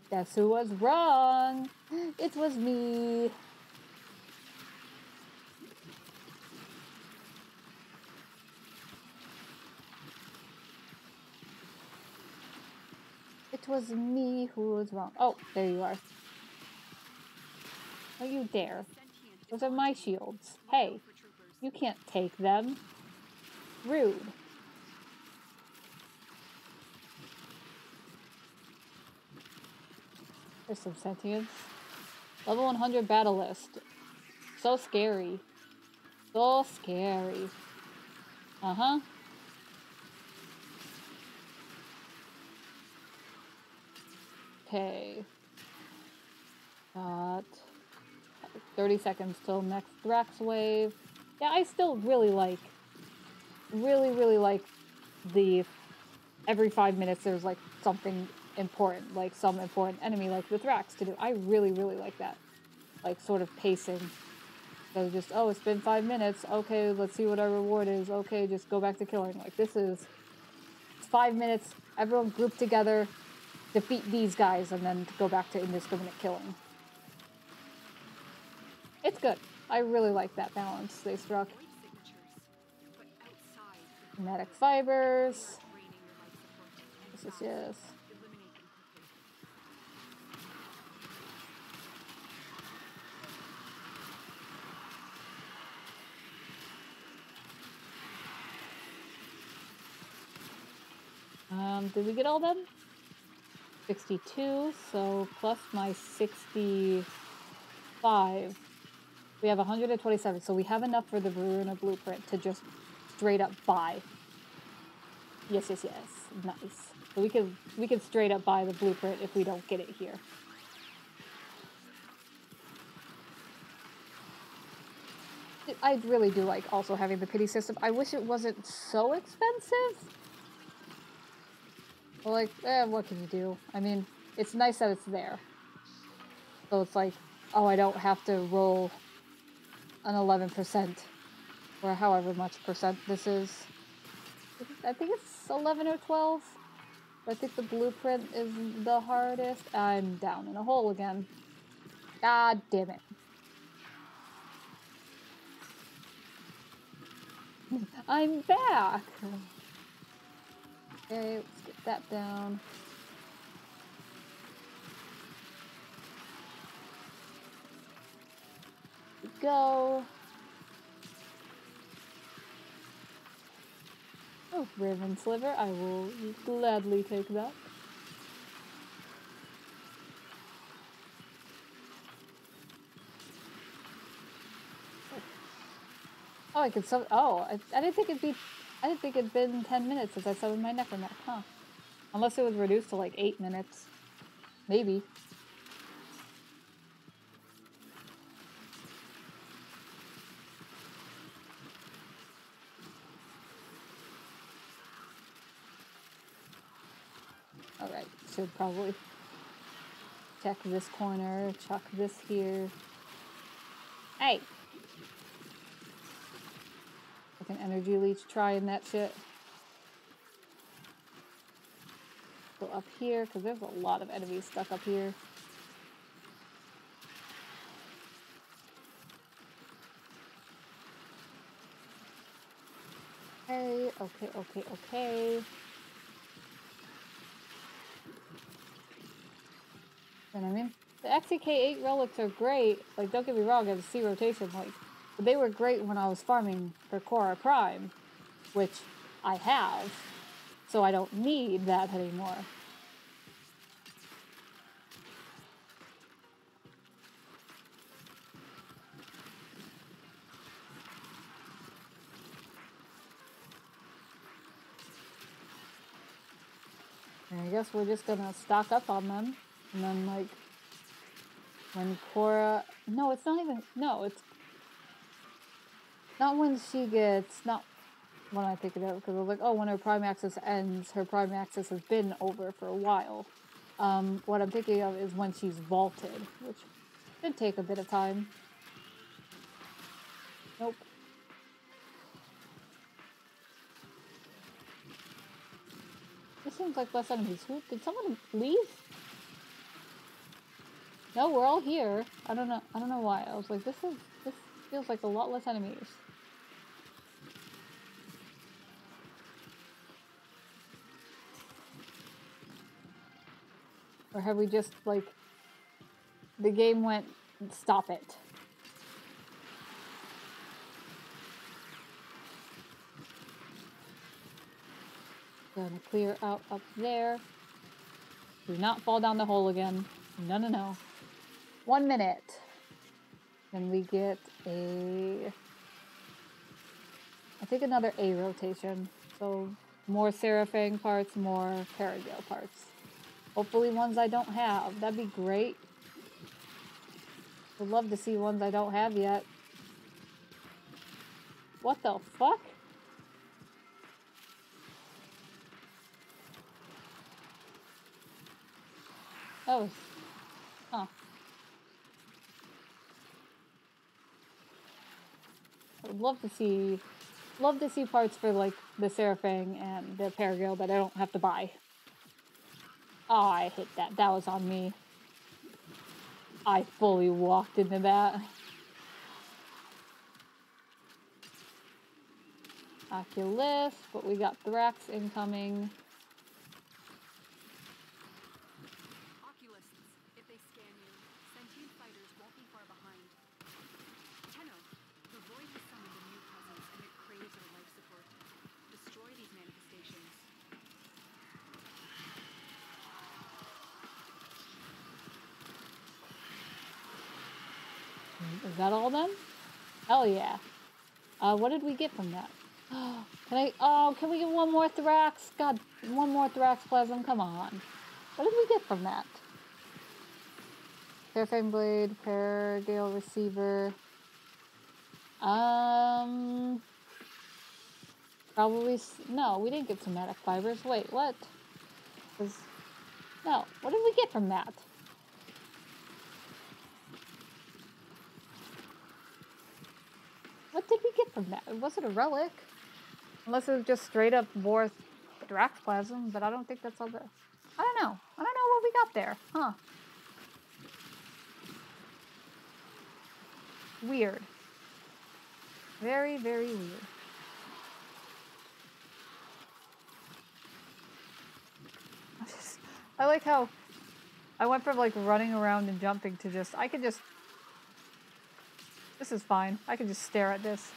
guess who was wrong? It was me. It was me who was wrong. Oh, there you are. Don't you dare. Those are my shields. Hey, you can't take them. Rude. There's some sentience. Level 100 Battalyst. So scary. So scary. Uh huh. Okay. Got 30 seconds till next Thrax wave. Yeah, I still really like, really, really like the every five minutes there's like something important, like some important enemy like the Thrax to do. I really, really like that. Like sort of pacing. So just, oh, it's been five minutes. Okay, let's see what our reward is. Okay, just go back to killing. Like this is five minutes. Everyone group together, defeat these guys, and then go back to indiscriminate killing. It's good. I really like that balance they struck. Pneumatic fibers. Yes, yes. Um, did we get all them? 62, so plus my 65 we have 127, so we have enough for the Voruna blueprint to just straight up buy. Yes, yes, yes. Nice. We can we could straight up buy the blueprint if we don't get it here. I really do like also having the pity system. I wish it wasn't so expensive. Like, eh, what can you do? I mean, it's nice that it's there. So it's like, oh, I don't have to roll an 11% or however much percent this is. I think it's 11 or 12. I think the blueprint is the hardest. I'm down in a hole again. God damn it. I'm back. Okay, let's get that down. Go. Oh, Riven Sliver, I will gladly take that. Oh, I could sub. Oh, I, I didn't think it'd be. I didn't think it'd been ten minutes since I summoned my Necramech, huh? Unless it was reduced to like eight minutes, maybe. All right, should probably check this corner, chuck this here. Hey, like an energy leech trying that shit. Go up here, because there's a lot of enemies stuck up here. Okay, okay, okay, okay. And I mean, the XEK8 relics are great. Like, don't get me wrong, as a C rotation, like, but they were great when I was farming for Khora Prime, which I have, so I don't need that anymore. And I guess we're just gonna stock up on them, and then like when Khora, no, it's not even. No, it's not when she gets not when I think of it because I was like, oh, when her prime access ends, her prime access has been over for a while. Um, what I'm thinking of is when she's vaulted, which should take a bit of time. Nope. This seems like less enemies. Who did someone leave? No, we're all here. I don't know. I don't know why. I was like, this is this feels like a lot less enemies. Or have we just like the game went stop it? Gonna clear out up there. Do not fall down the hole again. No, no, no. One minute. Then we get a. I think another A rotation. So more Sarofang parts, more Perigale parts. Hopefully ones I don't have. That'd be great. Would love to see ones I don't have yet. What the fuck? That was... Huh. I would love to see... Love to see parts for, like, the Sarofang and the Perigale that I don't have to buy. Oh, I hit that. That was on me. I fully walked into that. Oculyst, but we got Thrax incoming. Oculysts, if they scan you, sentient fighters won't be far behind. Tenno, the void has summoned a new presence and it craves our life support. Destroy these manifestations. That all then? Hell yeah. Uh, what did we get from that? Can I, oh, can we get one more Thrax? God, one more Thraxplasm, come on. What did we get from that? Sarofang Blade, Perigale Receiver. Um, probably, no, we didn't get somatic fibers. Wait, what? Was, no, what did we get from that? Was it a relic? Unless it was just straight up War Thraxplasm, but I don't think that's all the. I don't know. I don't know what we got there. Huh. Weird. Very, very weird. I I like how I went from like running around and jumping to just I could just this is fine. I can just stare at this.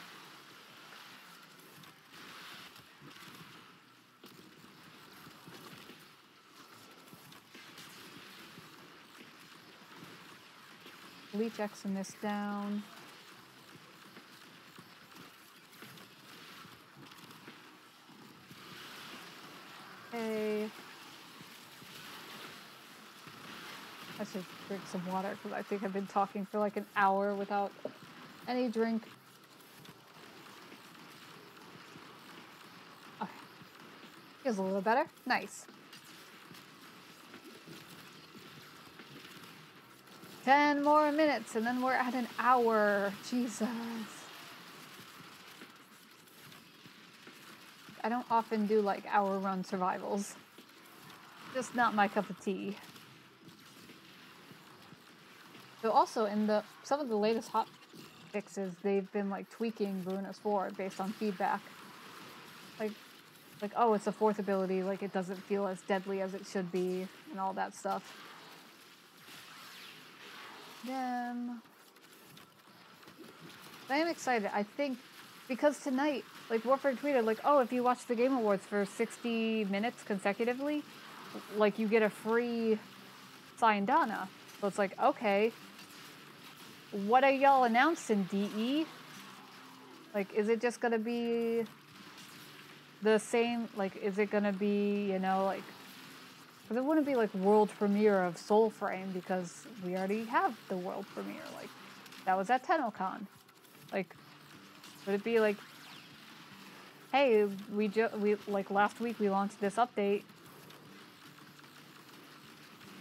Leech Xing this down. Okay. I should drink some water because I think I've been talking for like an hour without any drink. Okay. Feels a little better. Nice. Ten more minutes and then we're at an hour. Jesus. I don't often do like hour run survivals. Just not my cup of tea. So also in the some of the latest hot fixes, they've been like tweaking Voruna's 4 based on feedback. Like like oh, it's a fourth ability, like it doesn't feel as deadly as it should be and all that stuff. Then I am excited. I think because tonight, like Warframe tweeted, like, oh, if you watch the Game Awards for 60 minutes consecutively, like you get a free Syandana. So it's like, okay, what are y'all announcing, DE? Like, is it just gonna be the same? Like, is it gonna be, you know, like, because it wouldn't be like world premiere of Soulframe because we already have the world premiere. Like, that was at TennoCon. Like, would it be like, hey, we just we like last week we launched this update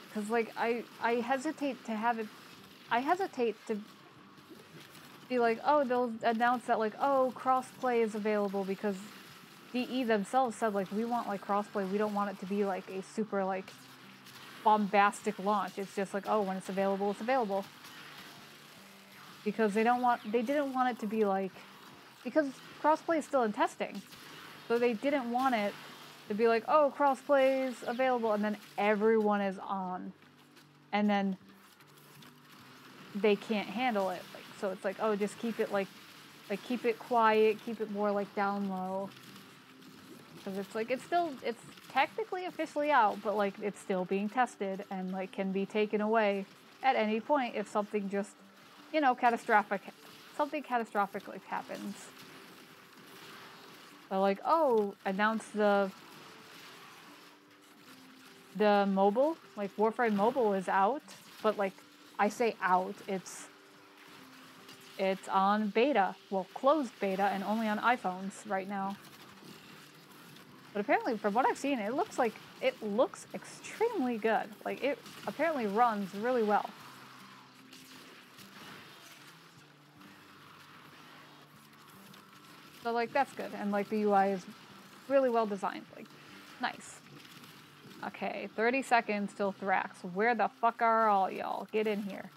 because like I I hesitate to have it. I hesitate to be like, oh, they'll announce that like, oh, crossplay is available because DE themselves said like we want like crossplay. We don't want it to be like a super like bombastic launch. It's just like, oh, when it's available, it's available. Because they don't want they didn't want it to be like because crossplay is still in testing. So they didn't want it to be like, oh, crossplay is available, and then everyone is on, and then they can't handle it. Like, so it's like, oh, just keep it like, like keep it quiet, keep it more like down low, because it's like it's still it's technically officially out, but like it's still being tested and like can be taken away at any point if something just, you know, catastrophic, something catastrophic like happens. So like, oh, announce the the mobile, like Warframe mobile is out, but like I say out, it's it's on beta, well, closed beta and only on iPhones right now. But apparently from what I've seen, it looks like it looks extremely good. Like it apparently runs really well. So like that's good, and like the UI is really well designed. Like nice. Okay, 30 seconds till Thrax. Where the fuck are all y'all? Get in here.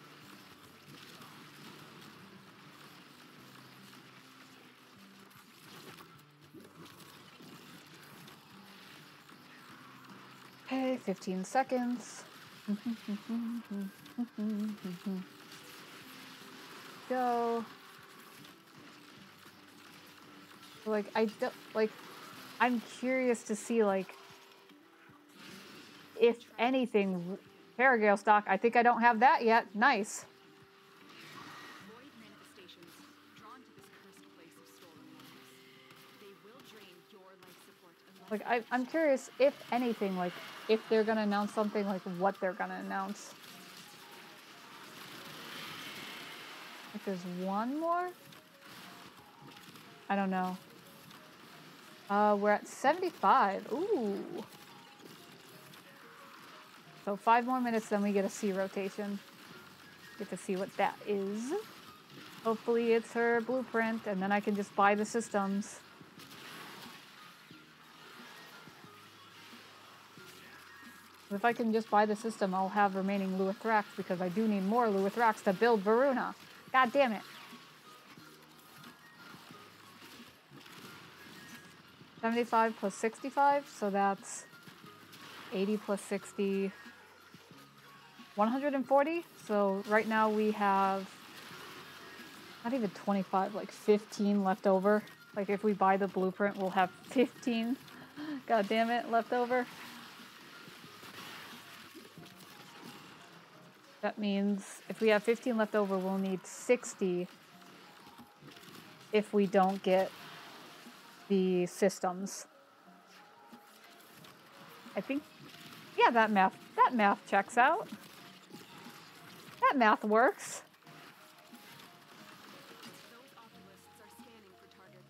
Okay, 15 seconds. Go. Like, I don't, like, I'm curious to see, like, if anything, Perigale stock. I think I don't have that yet. Nice. Like, I, I'm curious if anything, like, if they're gonna announce something, like what they're gonna announce. If there's one more, I don't know. Uh, we're at 75. Ooh. So five more minutes, then we get a C rotation. Get to see what that is. Hopefully it's her blueprint, and then I can just buy the systems. If I can just buy the system, I'll have remaining Luithrax because I do need more Luithrax to build Voruna. God damn it. 75 plus 65, so that's 80 plus 60, 140. So right now we have not even 25, like 15 left over. Like if we buy the blueprint, we'll have 15. God damn it, left over. That means if we have 15 left over, we'll need 60 if we don't get the systems. I think, yeah, that math, that math checks out. That math works. Those oculysts are scanning for targets.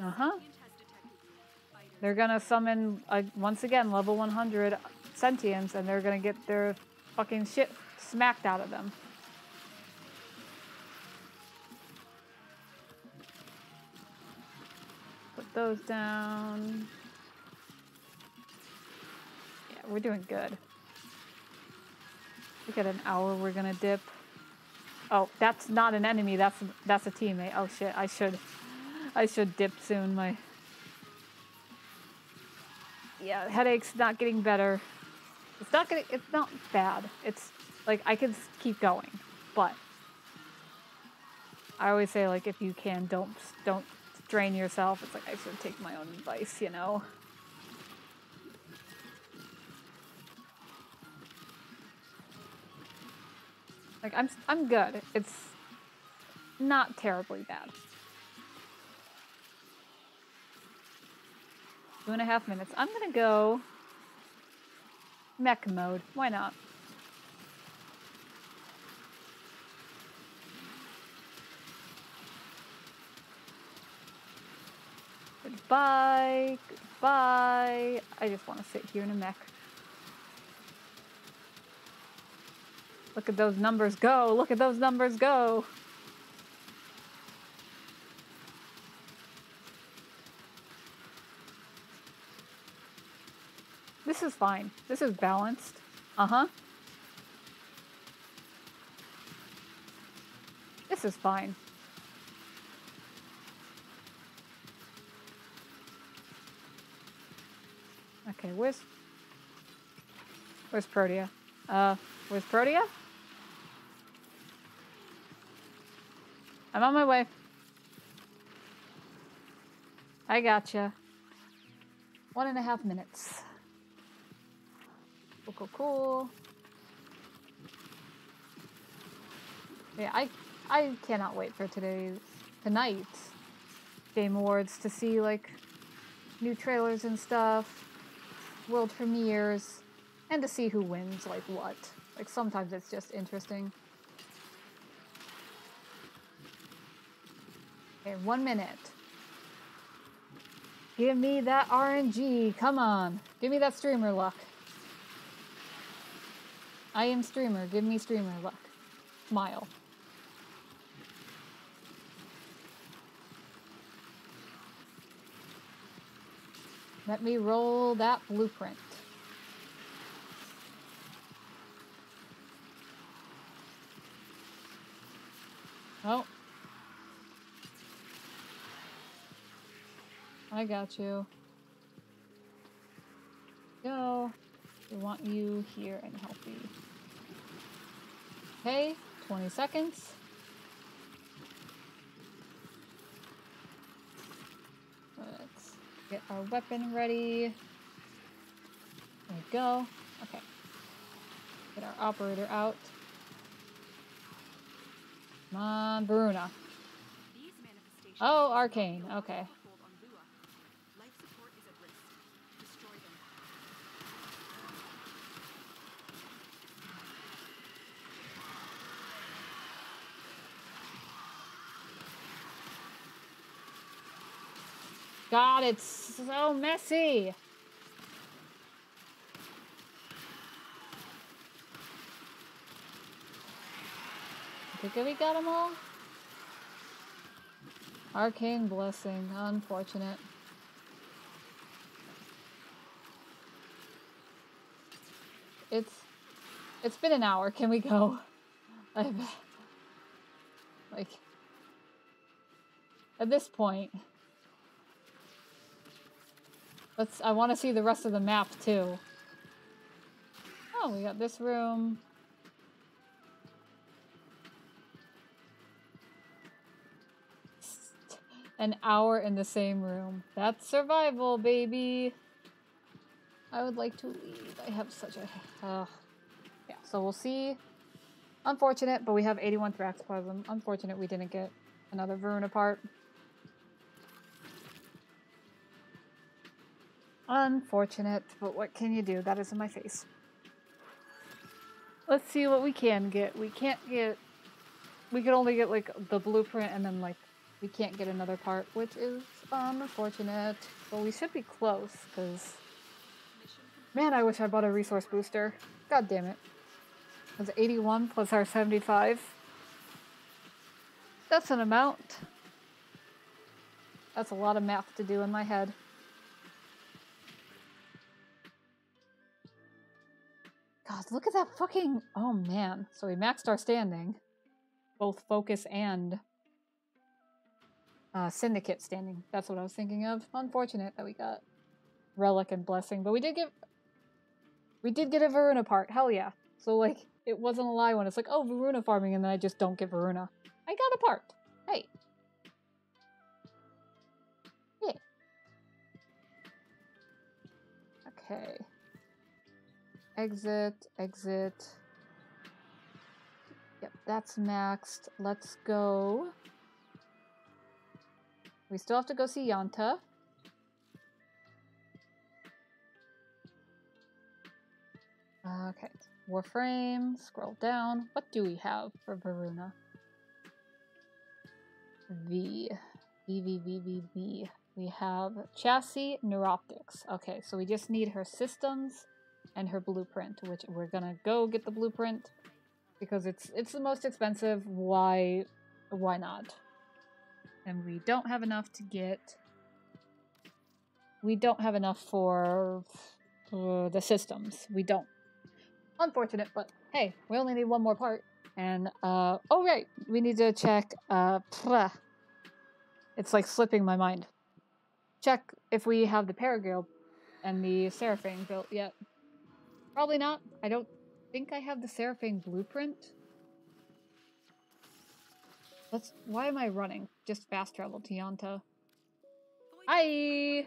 Uh huh. Giant has detected you. Items They're gonna summon uh, once again level 100 sentients, and they're gonna get their fucking shit smacked out of them. Put those down. Yeah, we're doing good. We got an hour we're gonna dip. Oh, that's not an enemy. That's that's a teammate. Oh shit! I should I should dip soon. My yeah, headache's not getting better. It's not getting. It's not bad. It's like I can keep going, but I always say like if you can, don't don't strain yourself. It's like I should take my own advice, you know. Like I'm I'm good. It's not terribly bad. Two and a half minutes. I'm gonna go mech mode. Why not? Goodbye. Goodbye. I just want to sit here in a mech. Look at those numbers go. Look at those numbers go. This is fine. This is balanced. Uh huh. This is fine. Okay, where's where's Protea? Uh, where's Protea? I'm on my way. I gotcha. One and a half minutes. Cool, cool, cool. Yeah, I I cannot wait for today's tonight's Game Awards to see like new trailers and stuff, world premieres, and to see who wins like what. Like sometimes it's just interesting. Okay, one minute. Give me that RNG. Come on. Give me that streamer luck. I am streamer. Give me streamer luck. Smile. Let me roll that blueprint. Oh. I got you. Go. We want you here and healthy. Okay, 20 seconds. Let's get our weapon ready. There we go. Okay. Get our operator out. Come on, Voruna. Oh, arcane. Okay. God, it's so messy. I think we got them all. Arcane blessing, unfortunate. It's it's been an hour. Can we go? Like at this point. Let's I want to see the rest of the map too. Oh, we got this room. An hour in the same room. That's survival, baby. I would like to leave. I have such a uh, yeah, so we'll see. Unfortunate, but we have 81 Thraxplasm. Unfortunate we didn't get another Voruna part. Unfortunate, but what can you do? That is in my face. Let's see what we can get. We can't get... We could only get, like, the blueprint and then, like, we can't get another part, which is unfortunate. But we should be close, because... Man, I wish I bought a resource booster. God damn it. That's 81 plus our 75. That's an amount. That's a lot of math to do in my head. God, look at that fucking... Oh, man. So we maxed our standing. Both focus and... Uh, syndicate standing. That's what I was thinking of. Unfortunate that we got Relic and Blessing. But we did get... We did get a Voruna part. Hell yeah. So, like, it wasn't a lie when it's like, oh, Voruna farming, and then I just don't get Voruna. I got a part. Hey. Okay. Exit, exit. Yep, that's maxed. Let's go. We still have to go see Yonta. Okay. Warframe, scroll down. What do we have for Voruna? V. V, V, V, V, V. We have chassis, neuroptics. Okay, so we just need her systems and her blueprint, which we're gonna go get the blueprint because it's it's the most expensive. Why why not? And we don't have enough to get we don't have enough for uh, the systems. We don't. Unfortunate, but hey, we only need one more part. And, uh, oh right, we need to check, uh, it's like slipping my mind. Check if we have the Perigale and the Seraphine built yet. Probably not. I don't think I have the Seraphine blueprint. Let's, why am I running? Just fast travel to Yonta. Hi!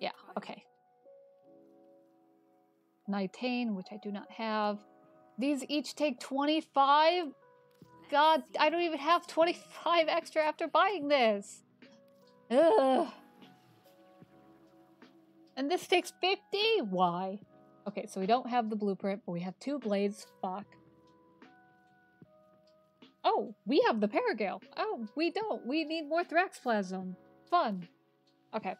Yeah, okay. Nitane, which I do not have. These each take 25? God, I don't even have 25 extra after buying this. Ugh. And this takes 50? Why? Okay, so we don't have the blueprint, but we have two blades. Fuck. Oh, we have the Perigale. Oh, we don't. We need more Thraxplasm. Fun. Okay.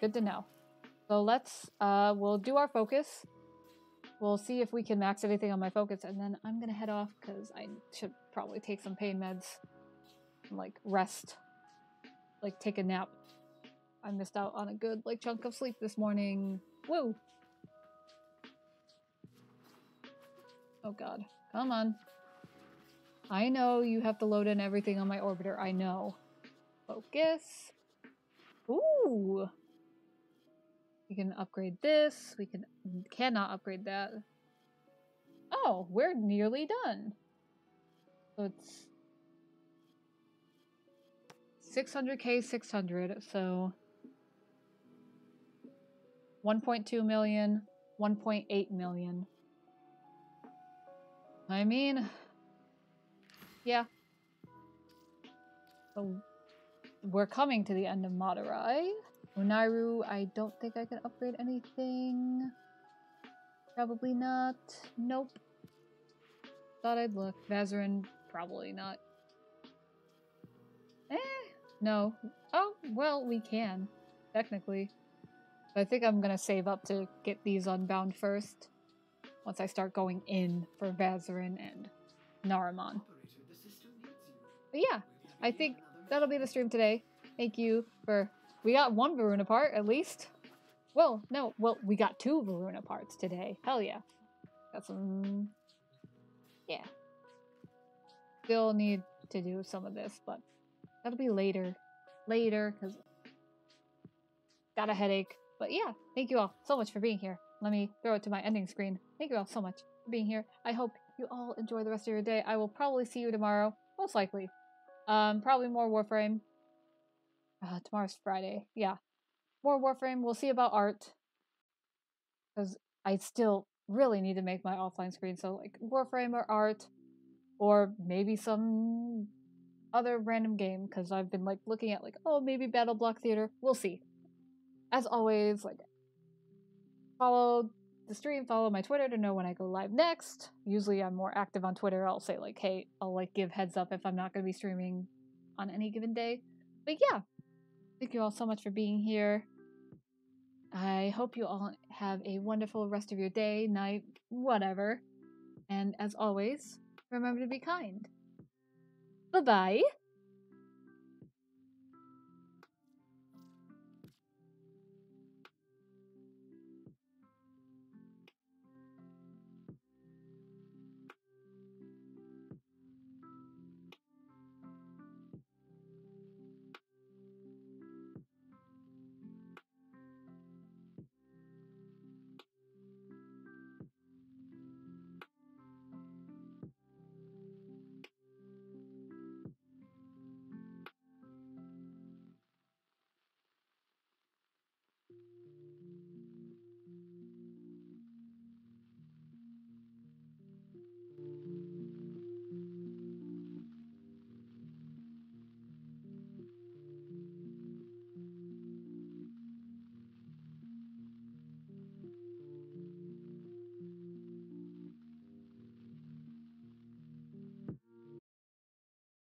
Good to know. So let's, uh, we'll do our focus. We'll see if we can max anything on my focus, and then I'm gonna head off because I should probably take some pain meds. And, like, rest. Like, take a nap. I missed out on a good, like, chunk of sleep this morning. Woo! Oh god. Come on. I know you have to load in everything on my orbiter. I know. Focus. Ooh! We can upgrade this. We can cannot upgrade that. Oh, we're nearly done. So it's 600k 600, so 1.2 million, 1.8 million. I mean, yeah. So we're coming to the end of Madurai. Unairu, I don't think I can upgrade anything. Probably not. Nope. Thought I'd look. Vazarin, probably not. Eh, no. Oh, well, we can, technically. I think I'm gonna save up to get these unbound first. Once I start going in for Vazarin and Naramon. But yeah, I think that'll be the stream today. Thank you for. We got one Voruna part at least. Well, no, well, we got two Voruna parts today. Hell yeah. Got some. Yeah. Still need to do some of this, but that'll be later. Later, because. Got a headache. But yeah, thank you all so much for being here. Let me throw it to my ending screen. Thank you all so much for being here. I hope you all enjoy the rest of your day. I will probably see you tomorrow, most likely. Um, probably more Warframe. Uh, tomorrow's Friday. Yeah, more Warframe. We'll see about art. Because I still really need to make my offline screen. So, like, Warframe or art. Or maybe some other random game. Because I've been, like, looking at, like, oh, maybe BattleBlock Theater. We'll see. As always, like, follow the stream, follow my Twitter to know when I go live next. Usually I'm more active on Twitter. I'll say, like, hey, I'll, like, give heads up if I'm not going to be streaming on any given day. But yeah, Thank you all so much for being here. I hope you all have a wonderful rest of your day, night, whatever. And as always, remember to be kind. Bye bye.